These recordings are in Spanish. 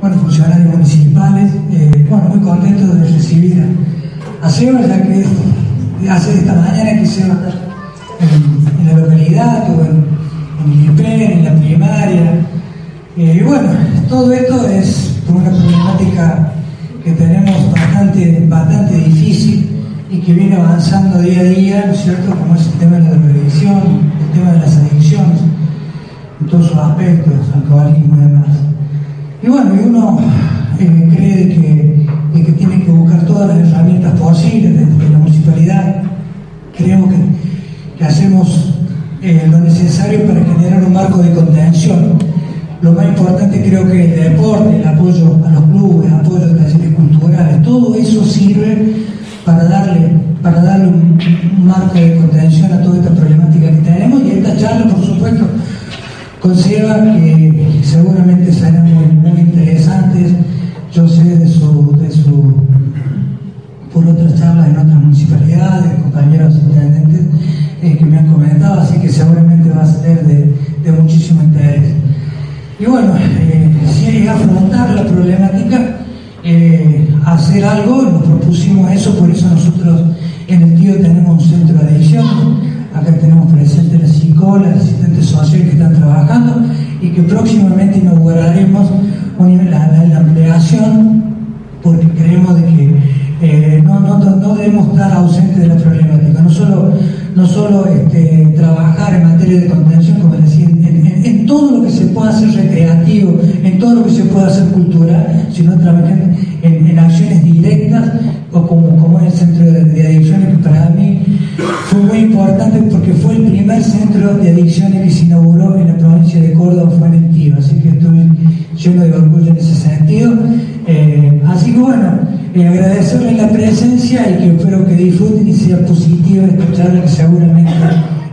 bueno, funcionarios municipales, eh, bueno, muy contentos de recibir a Seba, ya que hace esta mañana que Seba está en, la localidad, o en, el IPEN, en la primaria, eh, y bueno, todo esto es una problemática que tenemos bastante, bastante difícil y que viene avanzando día a día, ¿no es cierto?, como es el tema de la drogadicción, el tema de las adicciones, en todos sus aspectos, alcoholismo y demás. Y bueno, y uno eh, cree que, que, tiene que buscar todas las herramientas posibles desde la municipalidad. Creo que, hacemos eh, lo necesario para generar un marco de contención. Lo más importante creo que el deporte, el apoyo a los clubes, el apoyo a los talleres culturales, todo eso sirve para darle, para darle un, marco de contención a toda esta problemática que tenemos y esta charla, por supuesto, considera que seguramente serán muy, interesantes. Yo sé de su, de su, por otras charlas en otras municipalidades, compañeros intendentes eh, que me han comentado, así que seguramente va a ser de, de muchísimo interés. Y bueno, eh, si afrontar la problemática, eh, hacer algo, nos propusimos eso, por eso nosotros en el tío tenemos un centro de adicción, acá tenemos presente la psicóloga, el asistente social que están trabajando y que próximamente inauguraremos la, la, ampliación porque creemos de que eh, no, no, no, debemos estar ausentes de la problemática, no solo, no solo este, trabajar en materia de contención, como decía, en, en, todo lo que se pueda hacer recreativo, en todo lo que se pueda hacer cultural, sino trabajar en, acciones directas, o como, como es el centro de, adicciones, que para mí fue muy importante porque fue el primer centro de adicciones que se inauguró en la provincia de Córdoba, fue en el TIO, así que estoy lleno de orgullo en ese sentido. Eh, así que bueno, eh, agradecerles la presencia y que espero que disfruten y sea positiva esta charla que seguramente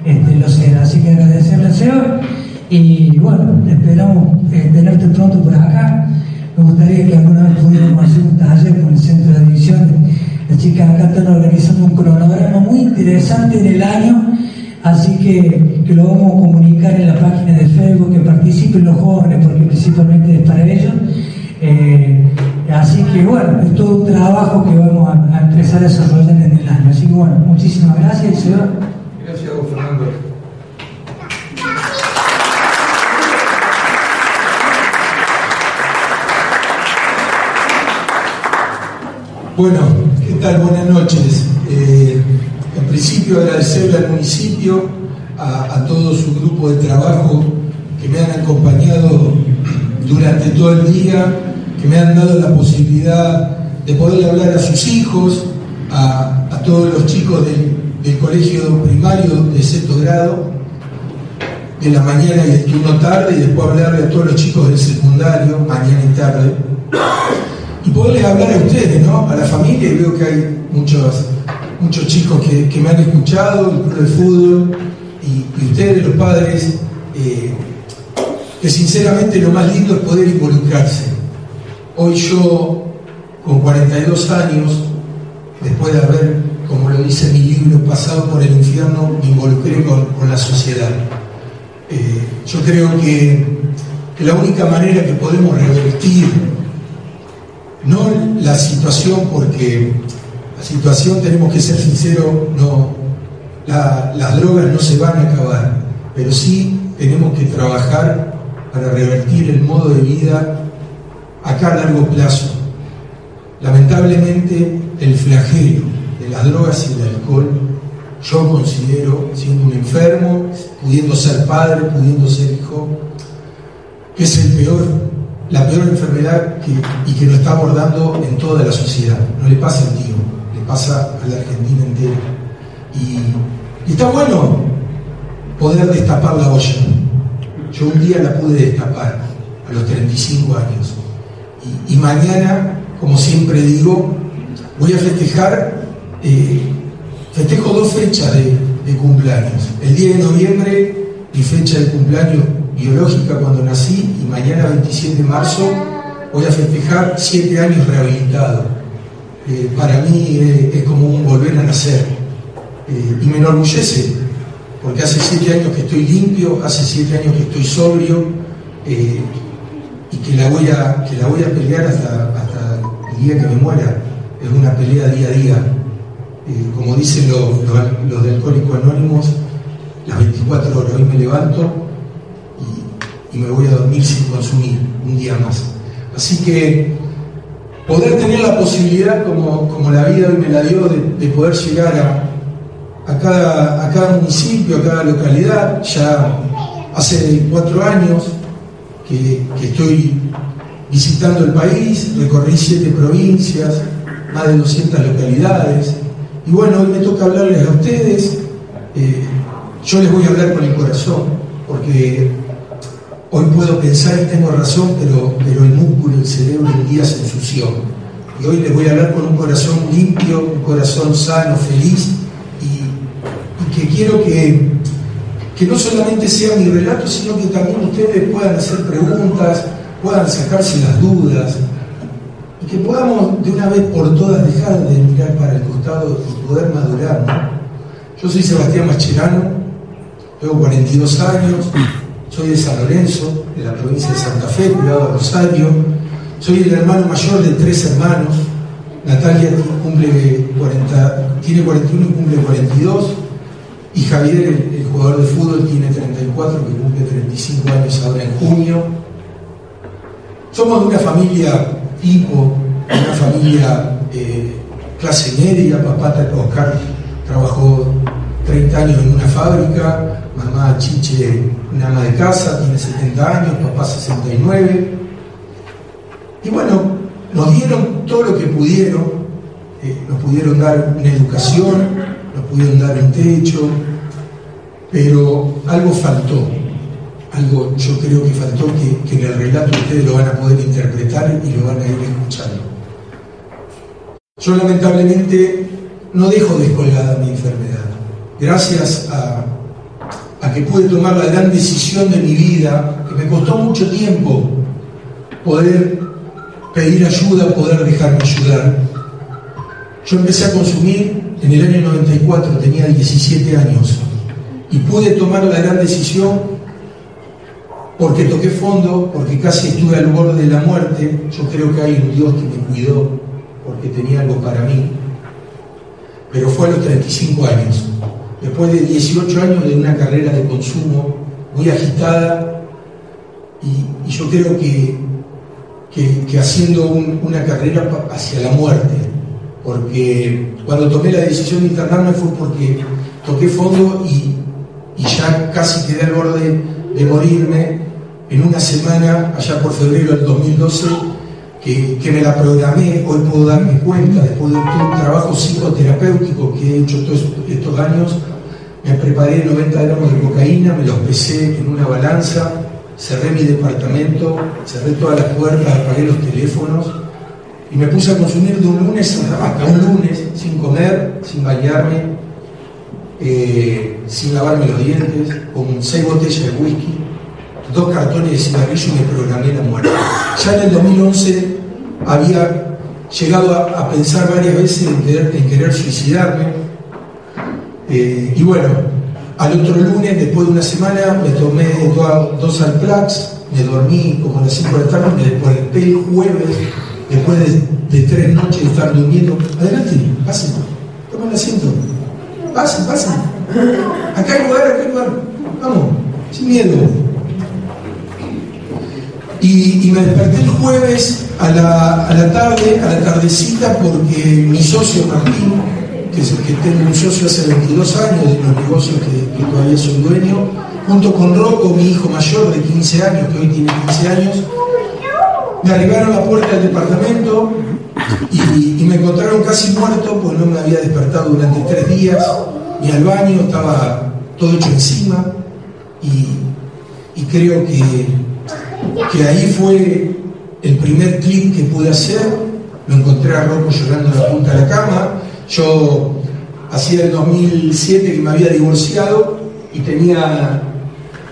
este, lo será. Así que agradecerle a Seba y bueno, esperamos eh, tenerte pronto por acá. Me gustaría que alguna vez pudiéramos hacer un taller con el centro de adicciones. Las chicas acá están organizando un cronograma muy interesante en el año, así que, que lo vamos a comunicar en la página de Facebook, que participen los jóvenes, porque principalmente es para ellos. Eh, así que bueno, es todo un trabajo que vamos a, empezar a desarrollar en el año. Así que bueno, muchísimas gracias y se va. Gracias a Fernando. Bueno, ¿qué tal? Buenas noches. Eh, en principio agradecerle al municipio, a, todo su grupo de trabajo que me han acompañado durante todo el día, que me han dado la posibilidad de poder hablar a sus hijos, a, todos los chicos del, colegio primario de sexto grado, de la mañana y del turno tarde, y después hablarle a todos los chicos del secundario, mañana y tarde. Y poderles hablar a ustedes, ¿no? A la familia, y veo que hay muchos, muchos chicos que, me han escuchado, el club de fútbol, y, ustedes, los padres, eh, que sinceramente lo más lindo es poder involucrarse. Hoy yo, con 42 años, después de haber, como lo dice mi libro, pasado por el infierno, me involucré con, la sociedad. Eh, yo creo que, la única manera que podemos revertir, no la situación, porque la situación, tenemos que ser sinceros, no, las drogas no se van a acabar, pero sí tenemos que trabajar para revertir el modo de vida acá a largo plazo. Lamentablemente, el flagelo de las drogas y el alcohol, yo considero, siendo un enfermo, pudiendo ser padre, pudiendo ser hijo, que es el peor, la peor enfermedad y que lo está abordando en toda la sociedad. No le pasa al tío, le pasa a la Argentina entera. y está bueno poder destapar la olla yo un día la pude destapar a los 35 años. Y, mañana, como siempre digo, voy a festejar, eh, festejo dos fechas de, cumpleaños. El día de noviembre, mi fecha de cumpleaños biológica cuando nací, y mañana 27 de marzo voy a festejar siete años rehabilitado. Eh, para mí eh, es como un volver a nacer. y me enorgullece porque hace siete años que estoy limpio, hace siete años que estoy sobrio, eh, y que la voy a, que la voy a pelear hasta, hasta el día que me muera. Es una pelea día a día. Eh, como dicen los, los, de Alcohólicos Anónimos, las 24 horas. Hoy me levanto y, me voy a dormir sin consumir un día más. Así que poder tener la posibilidad, como, como la vida hoy me la dio, de, poder llegar a, a, cada, a cada municipio, a cada localidad, ya hace cuatro años que, estoy visitando el país, recorrí siete provincias, más de 200 localidades, y bueno, hoy me toca hablarles a ustedes, eh, yo les voy a hablar con el corazón, porque hoy puedo pensar y tengo razón, pero, pero el músculo, el cerebro un día se ensució. Y hoy les voy a hablar con un corazón limpio, un corazón sano, feliz, y que quiero que, que no solamente sea mi relato, sino que también ustedes puedan hacer preguntas, puedan sacarse las dudas y que podamos de una vez por todas dejar de mirar para el costado y poder madurar. Yo soy Sebastián Mascherano, tengo 42 años, soy de San Lorenzo, de la provincia de Santa Fe, cuidado a Rosario, soy el hermano mayor de tres hermanos, Natalia cumple 40, tiene 41 y cumple 42, y Javier, el, jugador de fútbol, tiene 34, que cumple 35 años ahora en junio. Somos de una familia tipo, una familia eh, clase media. Papá Oscar trabajó 30 años en una fábrica, mamá Chiche, una ama de casa, tiene 70 años, papá 69. Y bueno, nos dieron todo lo que pudieron, eh, nos pudieron dar una educación, nos pudieron dar un techo, pero algo faltó, algo yo creo que faltó que, en el relato ustedes lo van a poder interpretar y lo van a ir escuchando. Yo lamentablemente no dejo descolgada mi enfermedad. Gracias a, que pude tomar la gran decisión de mi vida, que me costó mucho tiempo poder pedir ayuda, poder dejarme ayudar. Yo empecé a consumir en el año 94, tenía 17 años, y pude tomar la gran decisión porque toqué fondo, porque casi estuve al borde de la muerte. Yo creo que hay un Dios que me cuidó porque tenía algo para mí. Pero fue a los 35 años, después de 18 años de una carrera de consumo muy agitada, y, yo creo que, que, haciendo una carrera hacia la muerte, porque cuando tomé la decisión de internarme fue porque toqué fondo y, y ya casi quedé al borde de morirme en una semana, allá por febrero del 2012, que, me la programé, hoy puedo darme cuenta, después de un trabajo psicoterapéutico que he hecho todos estos años, me preparé 90 gramos de cocaína, me los pesé en una balanza, cerré mi departamento, cerré todas las puertas, apagué los teléfonos y me puse a consumir de un lunes hasta un lunes, sin comer, sin bañarme, eh, sin lavarme los dientes, con seis botellas de whisky, dos cartones de cigarrillo y me programé la muerte. Ya en el 2011 había llegado a, pensar varias veces en querer, suicidarme. Eh, y bueno, al otro lunes, después de una semana, me tomé dos Alplax, me dormí como a las 5 de la tarde, me desperté el jueves, después de, tres noches de estar durmiendo. Adelante, pasen, tomen asiento. Pasen, pasen. Acá hay lugar, acá hay lugar. Vamos, sin miedo. Y, me desperté el jueves a la, tarde, a la tardecita, porque mi socio Martín, que es el que un socio hace 22 años de los negocios que, todavía soy dueño, junto con Rocco, mi hijo mayor de 15 años, que hoy tiene 15 años, me arribaron a la puerta del departamento y, me encontraron casi muerto, pues no me había despertado durante tres días, ni al baño, estaba todo hecho encima. Y, creo que, que ahí fue el primer clic que pude hacer, lo encontré a Rocco llorando en la punta de la cama, yo hacía el 2007 que me había divorciado y tenía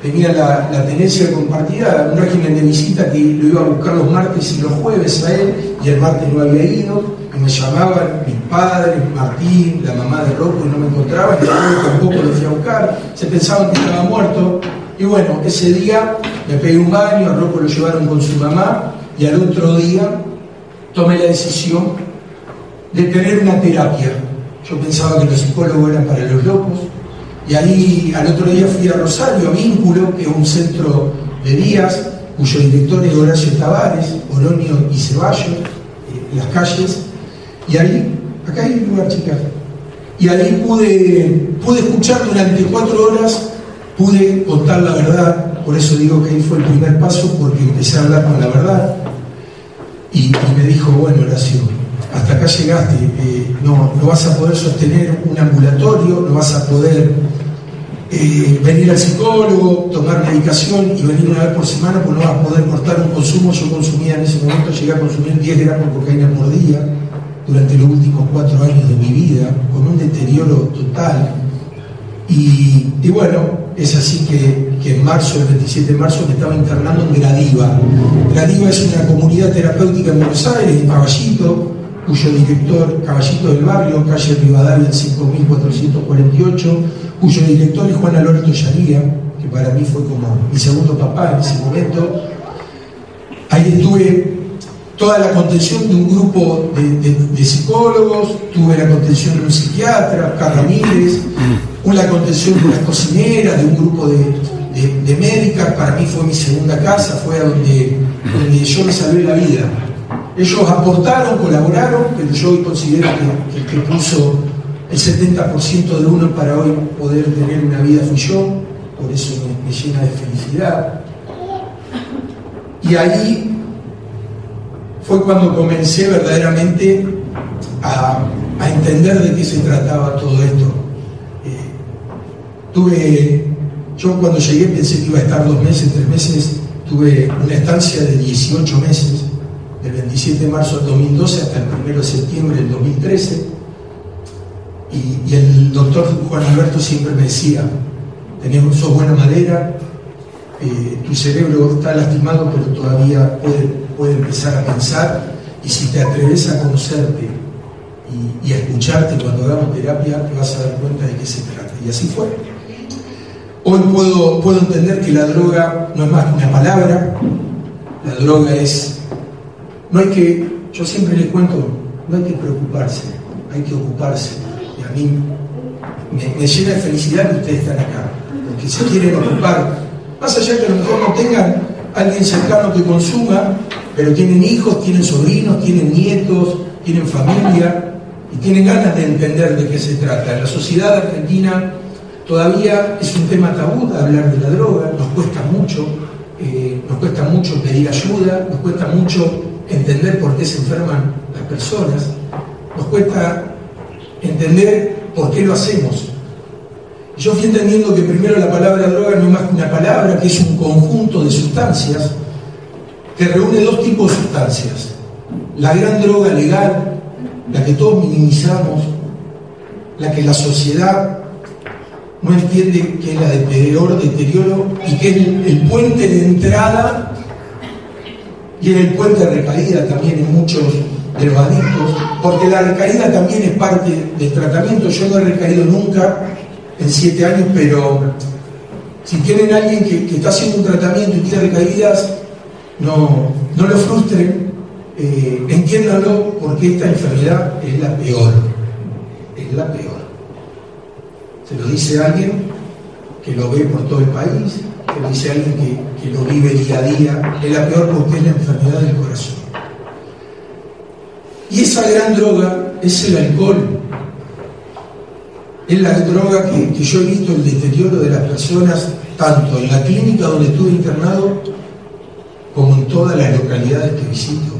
tenía la, tenencia compartida, un régimen de visita que lo iba a buscar los martes y los jueves a él, y el martes no había ido, y me llamaban mis padres, Martín, la mamá de Rocco, y no me encontraban, y tampoco lo fui a buscar, se pensaban que estaba muerto, Y bueno, ese día me pegué un baño, a Rocco lo llevaron con su mamá y al otro día tomé la decisión de tener una terapia. Yo pensaba que los psicólogos eran para los locos. Y ahí al otro día fui a Rosario, a Vínculo, que es un centro de días, cuyo director es Horacio Tavares, Oroño y Ceballos, eh, las calles, y ahí, acá hay un lugar, chicas, y ahí pude, pude escuchar durante cuatro horas, pude contar la verdad, por eso digo que ahí fue el primer paso, porque empecé a hablar con la verdad, y, me dijo, bueno, Horacio, hasta acá llegaste, eh, no, no vas a poder sostener un ambulatorio, no vas a poder eh, venir al psicólogo, tomar medicación y venir una vez por semana, pues no vas a poder cortar un consumo. Yo consumía en ese momento, llegué a consumir 10 gramos de cocaína por día durante los últimos cuatro años de mi vida, con un deterioro total. Y, bueno, es así que, en marzo, el 27 de marzo, me estaba internando en Gradiva. Gradiva es una comunidad terapéutica en Buenos Aires, en Caballito, cuyo director, Caballito del Barrio, calle Rivadavia 5448, cuyo director es Juan Alberto Yaría, que para mí fue como mi segundo papá en ese momento. Ahí estuve toda la contención de un grupo de, psicólogos, tuve la contención de un psiquiatra, Carlos Ramírez, la contención de una cocinera, de un grupo de, médicas, para mí fue mi segunda casa, fue donde, donde yo me salvé la vida. Ellos aportaron, colaboraron, pero yo hoy considero que el que puso el 70% de uno para hoy poder tener una vida fui yo, por eso me, llena de felicidad. Y ahí fue cuando comencé verdaderamente a, entender de qué se trataba todo esto. Eh, tuve, yo cuando llegué pensé que iba a estar dos meses, tres meses, tuve una estancia de 18 meses, 27 de marzo del 2012 hasta el 1 de septiembre del 2013 y, el doctor Juan Alberto siempre me decía, tenemos, sos buena madera, eh, tu cerebro está lastimado, pero todavía puede, puede, empezar a pensar, y si te atreves a conocerte y, a escucharte cuando hagamos terapia, te vas a dar cuenta de qué se trata. Y así fue. Hoy puedo, puedo entender que la droga no es más que una palabra, la droga es, no hay que, yo siempre le cuento, no hay que preocuparse, hay que ocuparse a mí me, llena de felicidad que ustedes están acá, porque se quieren ocupar, más allá que a lo mejor no tengan alguien cercano que consuma, pero tienen hijos, tienen sobrinos, tienen nietos, tienen familia y tienen ganas de entender de qué se trata. La sociedad argentina todavía es un tema tabú hablar de la droga, nos cuesta mucho, eh, nos cuesta mucho pedir ayuda, nos cuesta mucho entender por qué se enferman las personas, nos cuesta entender por qué lo hacemos. Yo fui entendiendo que primero la palabra droga no es más que una palabra, que es un conjunto de sustancias que reúne dos tipos de sustancias. La gran droga legal, la que todos minimizamos, la que la sociedad no entiende que es la de peor deterioro y que es el, puente de entrada y es el puente de recaída también en muchos de los adictos, porque la recaída también es parte del tratamiento. Yo no he recaído nunca en siete años, pero si tienen alguien que, está haciendo un tratamiento y tiene recaídas, no, no lo frustren, eh, entiéndanlo, porque esta enfermedad es la peor, es la peor. Se lo dice alguien que lo ve por todo el país, lo dice alguien que, que lo vive día a día, es la peor porque es la enfermedad del corazón. Y esa gran droga es el alcohol. Es la droga que, yo he visto el deterioro de las personas, tanto en la clínica donde estuve internado, como en todas las localidades que visito.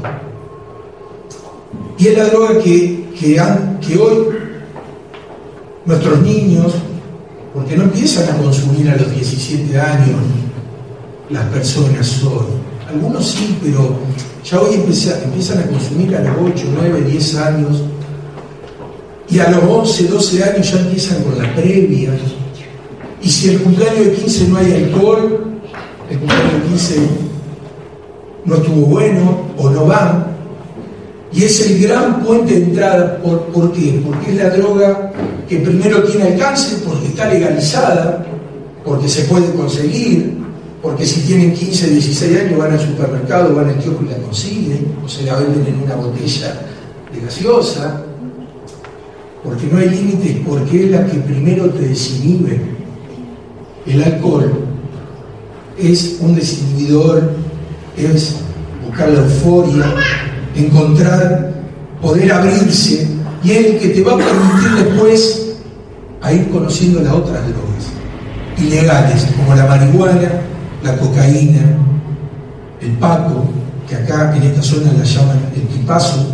Y es la droga que, que hoy nuestros niños, porque no empiezan a consumir a los 17 años las personas hoy. Algunos sí, pero ya hoy empiezan a consumir a los 8, 9, 10 años y a los 11, 12 años ya empiezan con la previa. Y si el cumpleaños de 15 no hay alcohol, el cumpleaños de 15 no estuvo bueno o no van. Y es el gran puente de entrada. ¿Por, ¿Por qué? Porque es la droga que primero tiene alcance, porque está legalizada, porque se puede conseguir, porque si tienen 15, 16 años van al supermercado, van al kiosco y la consiguen, o se la venden en una botella de gaseosa, porque no hay límites, porque es la que primero te desinhibe. El alcohol es un desinhibidor, es buscar la euforia, encontrar, poder abrirse, y es el que te va a permitir después a ir conociendo las otras drogas ilegales, como la marihuana, la cocaína, el paco, que acá en esta zona la llaman el pipazo,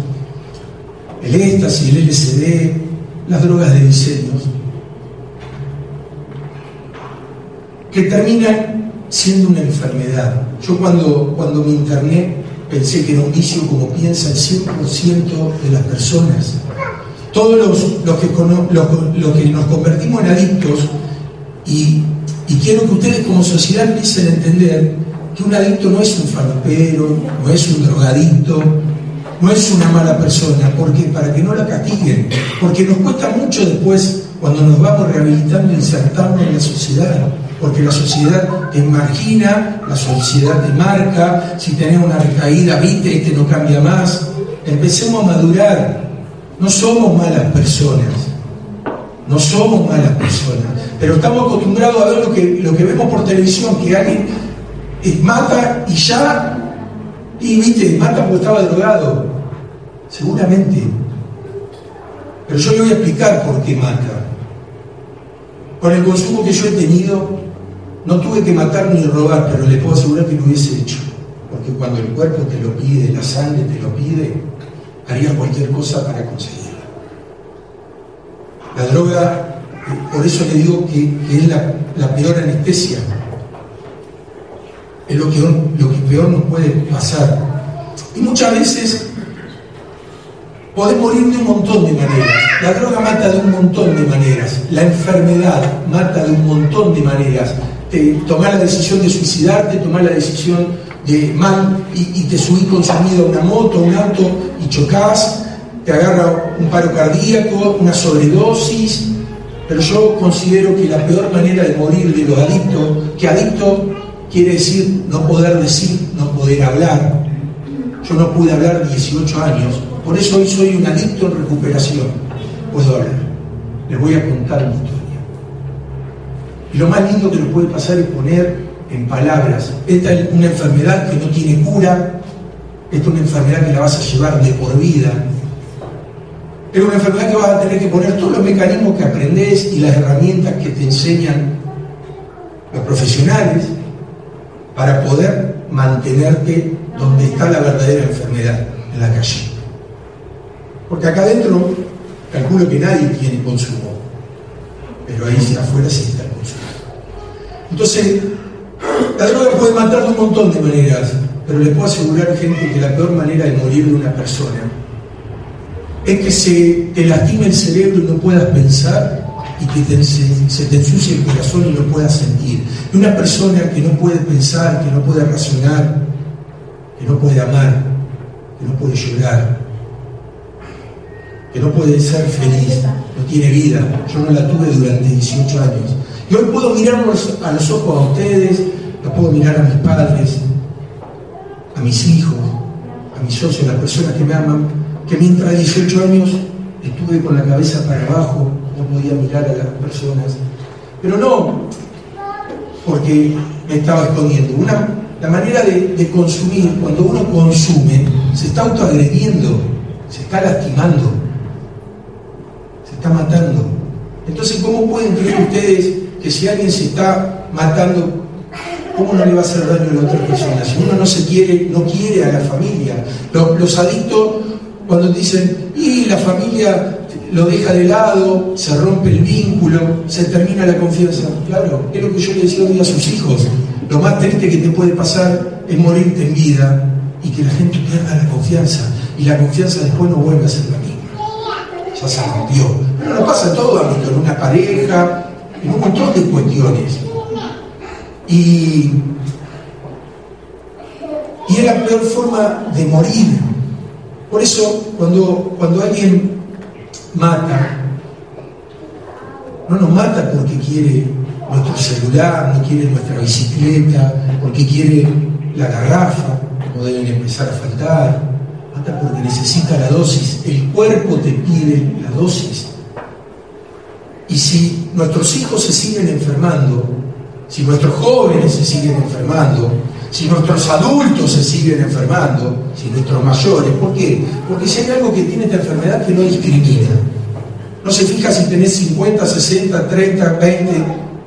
el éxtasis, el LSD, las drogas de diseños, que terminan siendo una enfermedad. Yo cuando, cuando me interné pensé que era un vicio como piensa el 100% de las personas. Todos los, que, nos convertimos en adictos, y, y, quiero que ustedes como sociedad empiecen a entender que un adicto no es un falopero, no es un drogadicto, no es una mala persona, porque para que no la castiguen, porque nos cuesta mucho después, cuando nos vamos rehabilitando, insertarnos en la sociedad, porque la sociedad te margina, la sociedad te marca, si tenés una recaída, viste, este no cambia más. Empecemos a madurar, no somos malas personas, no somos malas personas, pero estamos acostumbrados a ver lo que, lo que vemos por televisión, que alguien eh, mata y ya, y viste, mata porque estaba drogado, seguramente. Pero yo le voy a explicar por qué mata. Con el consumo que yo he tenido, no tuve que matar ni robar, pero le puedo asegurar que lo hubiese hecho. Porque cuando el cuerpo te lo pide, la sangre te lo pide, haría cualquier cosa para conseguirlo. La droga, por eso le digo que, es la, peor anestesia. Es lo que, lo que peor nos puede pasar. Y muchas veces podés morir de un montón de maneras. La droga mata de un montón de maneras. La enfermedad mata de un montón de maneras. Te, tomar la decisión de suicidarte, tomar la decisión mal y, te subís consumido a una moto, un auto y chocás, te agarra un paro cardíaco, una sobredosis. Pero yo considero que la peor manera de morir de los adictos, que adicto quiere decir no poder decir, no poder hablar. Yo no pude hablar 18 años, por eso hoy soy un adicto en recuperación. Puedo hablar. Les voy a contar mi historia. Y lo más lindo que nos puede pasar es poner en palabras. Esta es una enfermedad que no tiene cura. Esta es una enfermedad que la vas a llevar de por vida. Es una enfermedad que vas a tener que poner todos los mecanismos que aprendes y las herramientas que te enseñan los profesionales para poder mantenerte donde está la verdadera enfermedad, en la calle. Porque acá adentro calculo que nadie tiene consumo, pero ahí afuera sí está el consumo. Entonces, la droga puede matar de un montón de maneras, pero le puedo asegurar, gente, que la peor manera de morir de una persona es que se te lastime el cerebro y no puedas pensar y que se, te ensucie el corazón y no puedas sentir. Y una persona que no puede pensar, que no puede razonar, que no puede amar, que no puede llorar, que no puede ser feliz, no tiene vida. Yo no la tuve durante 18 años. Y hoy puedo mirarlos a los ojos a ustedes, puedo mirar a mis padres, a mis hijos, a mis socios, a las personas que me aman, que mientras 18 años estuve con la cabeza para abajo, no podía mirar a las personas. Pero no porque me estaba escondiendo. Una, la manera de, de consumir, cuando uno consume, se está autoagrediendo, se está lastimando está matando. Entonces, ¿cómo pueden creer ustedes que si alguien se está matando, ¿cómo no le va a hacer daño a la otra persona? Si uno no se quiere, no quiere a la familia. Los, adictos, cuando dicen, y la familia lo deja de lado, se rompe el vínculo, se termina la confianza. Claro, es lo que yo le decía hoy a sus hijos. Lo más triste que te puede pasar es morirte en vida y que la gente pierda la confianza. Y la confianza después no vuelve a ser la misma. Ya se rompió. Pero no pasa todo ámbito, en una pareja, en un montón de cuestiones. Y, y es la peor forma de morir. Por eso, cuando, cuando alguien mata, no nos mata porque quiere nuestro celular, no quiere nuestra bicicleta, porque quiere la garrafa, como deben empezar a faltar, hasta porque necesita la dosis, el cuerpo te pide la dosis. Y si nuestros hijos se siguen enfermando, si nuestros jóvenes se siguen enfermando, si nuestros adultos se siguen enfermando, si nuestros mayores, ¿por qué? Porque si hay algo que tiene esta enfermedad que no discrimina, no se fija si tenés 50, 60, 30, 20,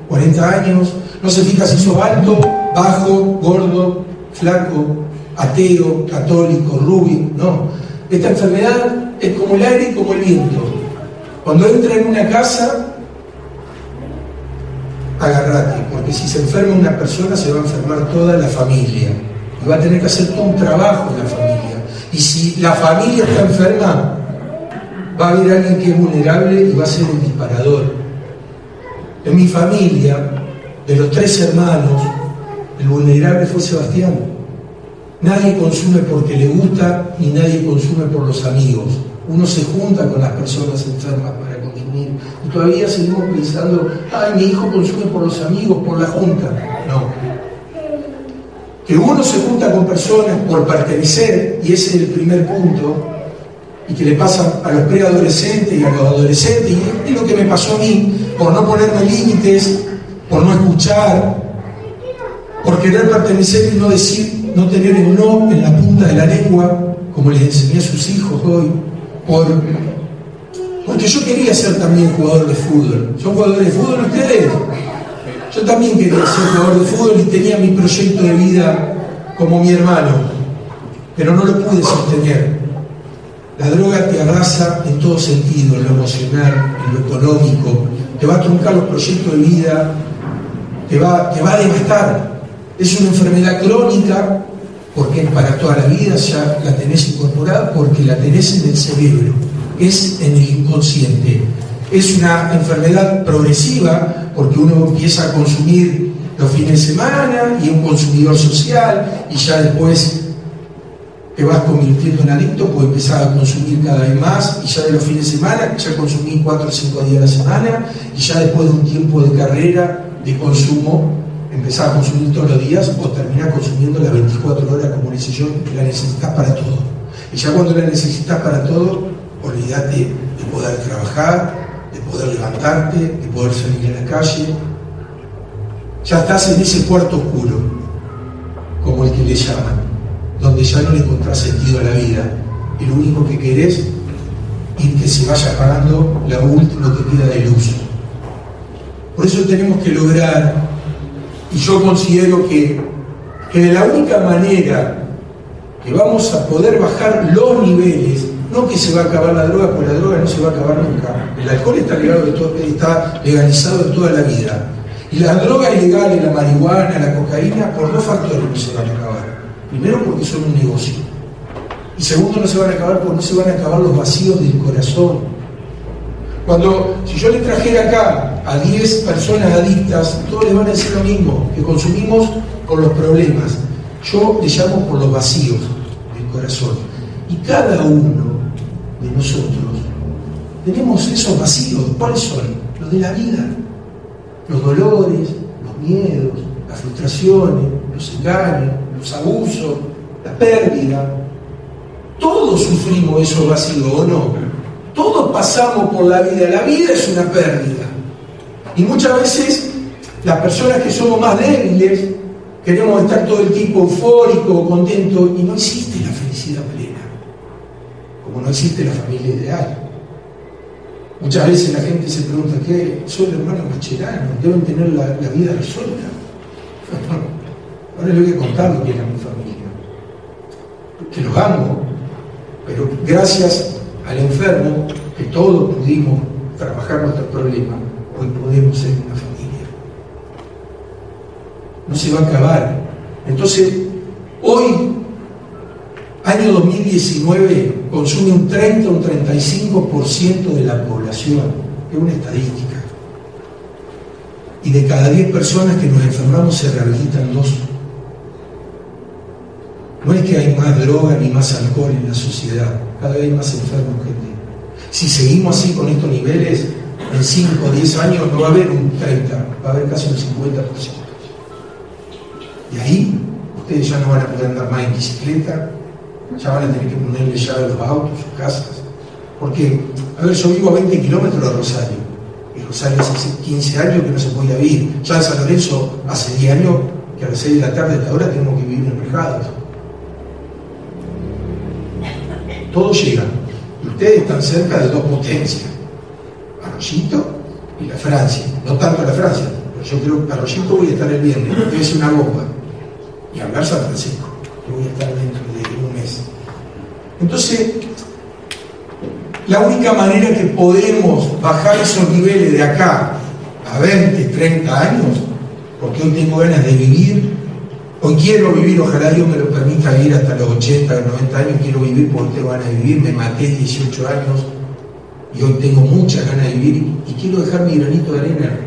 40 años, no se fija si sos alto, bajo, gordo, flaco, ateo, católico, rubio, no. Esta enfermedad es como el aire y como el viento. Cuando entra en una casa, agárrate, porque si se enferma una persona se va a enfermar toda la familia. Y va a tener que hacer todo un trabajo en la familia. Y si la familia está enferma, va a haber alguien que es vulnerable y va a ser el disparador. En mi familia, de los tres hermanos, el vulnerable fue Sebastián. Nadie consume porque le gusta ni nadie consume por los amigos. Uno se junta con las personas enfermas para consumir. Y todavía seguimos pensando, ay, mi hijo consume por los amigos, por la junta. No. Que uno se junta con personas por pertenecer, y ese es el primer punto, y que le pasa a los preadolescentes y a los adolescentes, y es lo que me pasó a mí, por no ponerme límites, por no escuchar, por querer pertenecer y no decir, no tener el no en la punta de la lengua, como les enseñé a sus hijos hoy, por, porque yo quería ser también jugador de fútbol. ¿Son jugadores de fútbol ustedes? Yo también quería ser jugador de fútbol y tenía mi proyecto de vida como mi hermano, pero no lo pude sostener. La droga te arrasa en todo sentido, en lo emocional, en lo económico, te va a truncar los proyectos de vida, te va, te va a devastar. Es una enfermedad crónica porque para toda la vida ya la tenés incorporada, porque la tenés en el cerebro, es en el inconsciente. Es una enfermedad progresiva porque uno empieza a consumir los fines de semana y es un consumidor social y ya después te vas convirtiendo en adicto, puedes empezar a consumir cada vez más y ya de los fines de semana, ya consumí 4 o 5 días a la semana y ya después de un tiempo de carrera, de consumo, empezar a consumir todos los días o terminar consumiendo las 24 horas como dice yo, que la necesitas para todo. Y ya cuando la necesitas para todo, olvídate de poder trabajar, de poder levantarte, de poder salir a la calle. Ya estás en ese cuarto oscuro, como el que le llaman donde ya no le encontrás sentido a la vida y lo único que querés es que se vaya apagando la última que queda de luz. Por eso tenemos que lograr, y yo considero que, que de la única manera que vamos a poder bajar los niveles, no que se va a acabar la droga, porque la droga no se va a acabar nunca. El alcohol está, está legalizado de toda la vida. Y las drogas ilegales, la marihuana, la cocaína, por dos factores no se van a acabar. Primero porque son un negocio. Y segundo no se van a acabar porque no se van a acabar los vacíos del corazón. Cuando, si yo le trajera acá a 10 personas adictas, todos les van a decir lo mismo, que consumimos por los problemas. Yo le llamo por los vacíos del corazón. Y cada uno de nosotros tenemos esos vacíos. ¿Cuáles son? Los de la vida. Los dolores, los miedos, las frustraciones, los engaños, los abusos, la pérdida. Todos sufrimos esos vacíos, ¿o no? Todos pasamos por la vida. La vida es una pérdida. Y muchas veces las personas que somos más débiles queremos estar todo el tiempo eufórico, contento, y no existe la felicidad plena, como no existe la familia ideal. Muchas veces la gente se pregunta, ¿qué? Soy el hermano deben tener la, la vida resuelta. Ahora les voy a contar lo que era mi familia. Que los amo, pero gracias al enfermo, que todos pudimos trabajar nuestro problema, hoy podemos ser una familia. No se va a acabar. Entonces, hoy, año 2019, consume un 30 o un 35% de la población. Es una estadística. Y de cada 10 personas que nos enfermamos se rehabilitan dos. No es que hay más droga ni más alcohol en la sociedad, cada vez hay más enfermos que Si seguimos así con estos niveles, en 5 o 10 años no va a haber un 30, va a haber casi un 50%. Y ahí ustedes ya no van a poder andar más en bicicleta, ya van a tener que ponerle llave a los autos, sus casas. Porque, a ver, yo vivo a 20 kilómetros de Rosario. Y Rosario hace 15 años que no se podía vivir. Ya en San Lorenzo hace 10 años que a las 6 de la tarde hasta ahora tenemos que vivir emprejados. Todo llega. Ustedes están cerca de dos potencias. Arroyito y la Francia. No tanto la Francia, pero yo creo que Arroyito voy a estar el viernes. Ser una bomba. Y hablar San Francisco, que voy a estar dentro de un mes. Entonces, la única manera que podemos bajar esos niveles de acá a 20, 30 años, porque hoy tengo ganas de vivir, hoy quiero vivir, ojalá Dios me lo permita vivir hasta los 80, 90 años, quiero vivir porque tengo ganas de vivir, me maté 18 años y hoy tengo muchas ganas de vivir y quiero dejar mi granito de arena.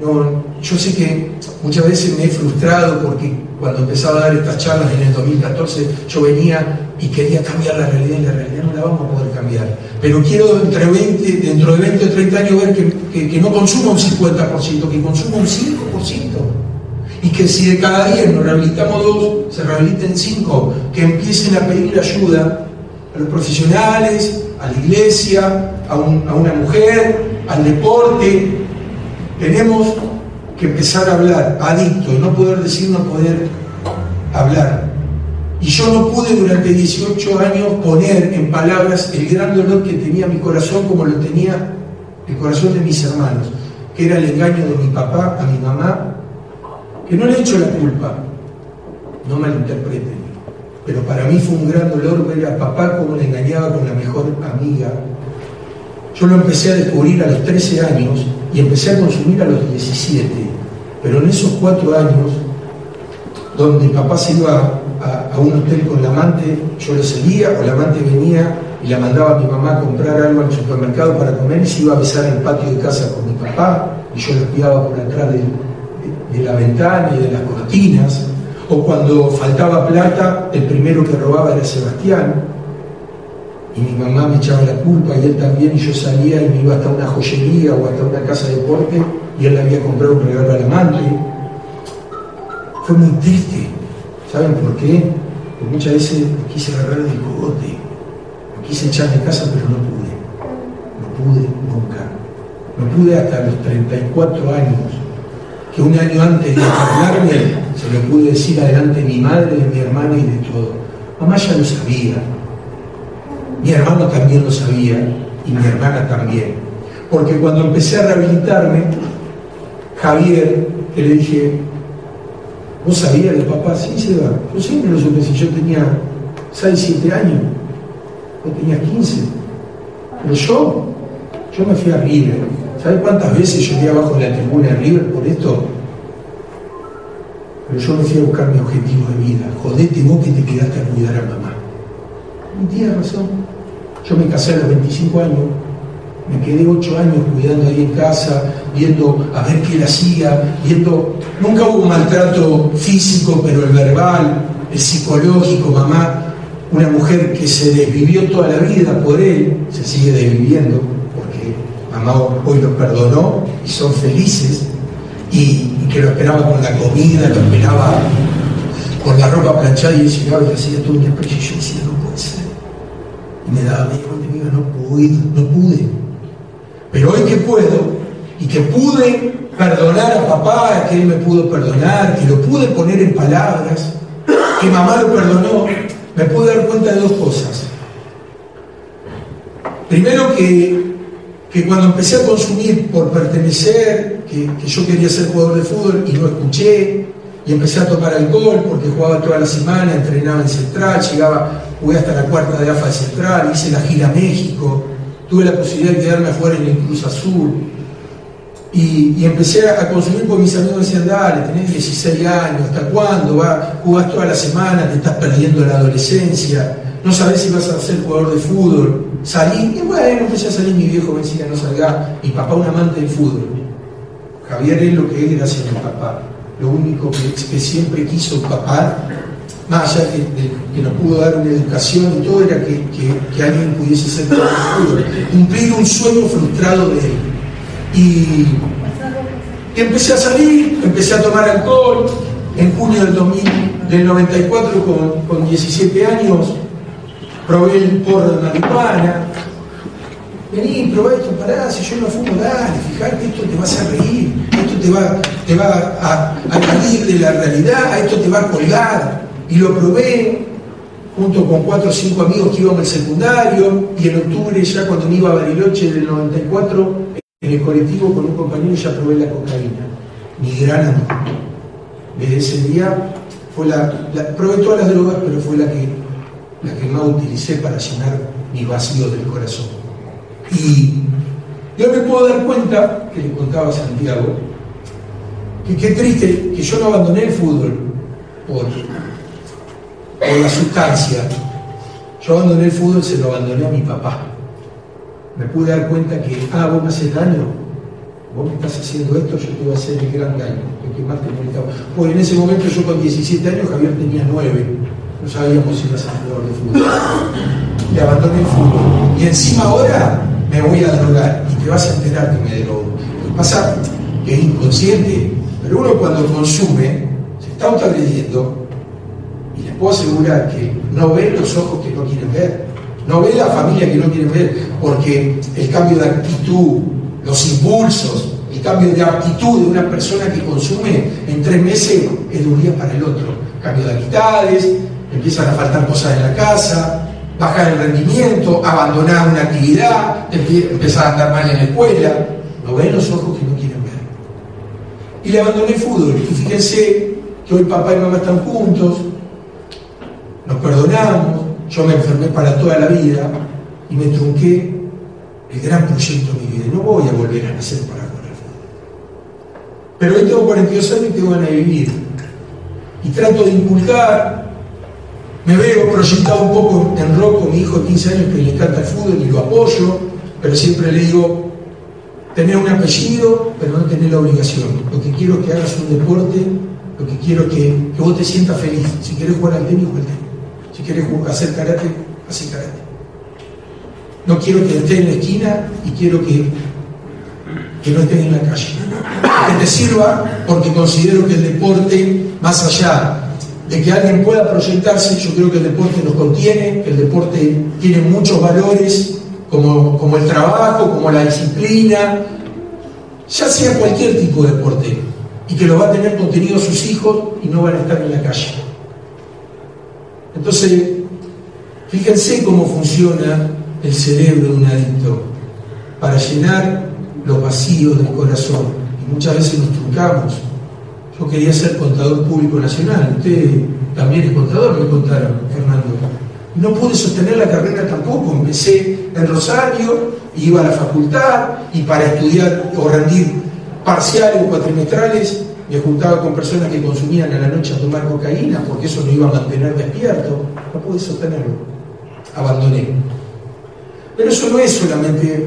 No, yo sé que muchas veces me he frustrado porque cuando empezaba a dar estas charlas en el 2014 yo venía y quería cambiar la realidad y la realidad no la vamos a poder cambiar. Pero quiero entre 20, dentro de 20 o 30 años ver que, no consuma un 50%, que consuma un 5%. Y que si de cada 10 nos rehabilitamos dos, se rehabiliten 5, que empiecen a pedir ayuda a los profesionales, a la iglesia, a, una mujer, al deporte. Tenemos que empezar a hablar, adicto, no poder decir, no poder hablar. Y yo no pude durante 18 años poner en palabras el gran dolor que tenía mi corazón como lo tenía el corazón de mis hermanos, que era el engaño de mi papá a mi mamá, que no le he hecho la culpa, no malinterpreten, pero para mí fue un gran dolor ver a papá como le engañaba con la mejor amiga. Yo lo empecé a descubrir a los 13 años y empecé a consumir a los 17. Pero en esos cuatro años, donde papá se iba a, un hotel con la amante, yo lo seguía, o la amante venía y la mandaba a mi mamá a comprar algo al supermercado para comer y se iba a besar en el patio de casa con mi papá, y yo lo espiaba por atrás de, de la ventana y de las cortinas. O cuando faltaba plata, el primero que robaba era Sebastián, y mi mamá me echaba la culpa y él también, y yo salía y me iba hasta una joyería o hasta una casa de deporte y él le había comprado un regalo al amante. Fue muy triste. ¿Saben por qué? Porque muchas veces me quise agarrar del cogote, me quise echar de casa, pero no pude. No pude nunca. No pude hasta los 34 años, que un año antes de encarnarme se lo pude decir adelante de mi madre, de mi hermana y de todo. Mamá ya lo sabía, mi hermano también lo sabía y mi hermana también. Porque cuando empecé a rehabilitarme, Javier, que le dije, ¿vos sabías de papá? Sí, se va. Yo siempre lo supe si yo tenía 6, 7 años. Vos tenías 15. Pero yo, yo me fui a River. ¿Sabes cuántas veces yo fui abajo de la tribuna de esto? Pero yo me fui a buscar mi objetivo de vida. Jodete vos que te quedaste a cuidar a mamá. Y tienes razón. Yo me casé a los 25 años, me quedé 8 años cuidando ahí en casa, viendo a ver qué él hacía, viendo. Nunca hubo un maltrato físico, pero el verbal, el psicológico, mamá, una mujer que se desvivió toda la vida por él, se sigue desviviendo, porque mamá hoy los perdonó y son felices, y, que lo esperaba con la comida, lo esperaba con la ropa planchada y él llegaba y hacía todo un desprecio. Y yo decía, no puede ser. Y me daba medio de no pude, no pude. Pero hoy que puedo, y que pude perdonar a papá, que él me pudo perdonar, que lo pude poner en palabras, que mamá lo perdonó, me pude dar cuenta de dos cosas. Primero que, que cuando empecé a consumir por pertenecer, que, yo quería ser jugador de fútbol y no escuché, y empecé a tomar alcohol porque jugaba toda la semana, entrenaba en Central, llegaba, jugué hasta la cuarta de AFA de Central, hice la gira a México, tuve la posibilidad de quedarme a jugar en el Cruz Azul. Y, empecé a, consumir porque mis amigos decían, dale, tenés 16 años, ¿hasta cuándo? Va, jugás toda la semana, te estás perdiendo la adolescencia, no sabés si vas a ser jugador de fútbol. Salí, y bueno, empecé a salir, mi viejo me decía, no salga, mi papá un amante del fútbol. Javier es lo que es gracias a mi papá lo único que, siempre quiso papá, más allá de, que nos pudo dar una educación y todo, era que, alguien pudiese ser cumplir un sueño frustrado de él. Y, Y empecé a salir, empecé a tomar alcohol. En junio del, 2000, del 94, con, con 17 años, probé el porro de marihuana. Vení, probá esto, pará, si yo no fumo, dale, fijate, esto te va a hacer reír, esto te va, te va a, a de la realidad, esto te va a colgar. Y lo probé junto con cuatro o cinco amigos que íbamos al secundario, y en octubre ya cuando me iba a Bariloche del 94, en el colectivo con un compañero ya probé la cocaína, mi gran amor. Desde ese día fue la, probé todas las drogas, pero fue la que, la que más utilicé para llenar mi vacío del corazón. Y yo me puedo dar cuenta, que le contaba Santiago, que qué triste que yo no abandoné el fútbol por, por la sustancia. Yo abandoné el fútbol, se lo abandoné a mi papá. Me pude dar cuenta que, ah, vos me haces daño, vos me estás haciendo esto, yo te voy a hacer el gran daño, lo que más te Pues en ese momento yo con 17 años, Javier tenía 9, sabíamos si iba a jugador de fútbol. Le abandoné el fútbol. Y encima ahora me voy a drogar y te vas a enterar que me drogo. Pasa que es inconsciente, pero uno cuando consume se está autoagrediendo y les puedo asegurar que no ve los ojos que no quieren ver no ve la familia que no quieren ver, porque el cambio de actitud, los impulsos, el cambio de actitud de una persona que consume en tres meses es de un día para el otro. Cambio de amistades, empiezan a faltar cosas en la casa, bajar el rendimiento, abandonar una actividad, empezar a andar mal en la escuela. No ven los ojos que no quieren ver. Y le abandoné el fútbol. Y fíjense que hoy papá y mamá están juntos, nos perdonamos, yo me enfermé para toda la vida y me trunqué el gran proyecto de mi vida. No voy a volver a nacer para jugar al fútbol. Pero hoy tengo 42 años y tengo ganas de vivir. Y trato de inculcar, me veo proyectado un poco en Rocco, mi hijo de 15 años que le encanta el fútbol y lo apoyo, pero siempre le digo, tener un apellido, pero no tener la obligación. Lo que quiero es que hagas un deporte, lo que quiero es que, que vos te sientas feliz. Si querés jugar al tenis, juega al tenis. Si quieres hacer karate, hace karate. No quiero que estés en la esquina y quiero que, que no estés en la calle. Que te sirva porque considero que el deporte, más allá de que alguien pueda proyectarse, yo creo que el deporte nos contiene, que el deporte tiene muchos valores, como, como el trabajo, como la disciplina, ya sea cualquier tipo de deporte, y que lo va a tener contenido a sus hijos y no van a estar en la calle. Entonces, fíjense cómo funciona el cerebro de un adicto para llenar los vacíos del corazón. Y muchas veces nos trucamos. Yo quería ser contador público nacional, usted también es contador, me contaron, Fernando. No pude sostener la carrera tampoco, empecé en Rosario, iba a la facultad y para estudiar o rendir parciales o cuatrimestrales me juntaba con personas que consumían a la noche a tomar cocaína porque eso no iba a mantener despierto. No pude sostenerlo. Abandoné. Pero eso no es solamente.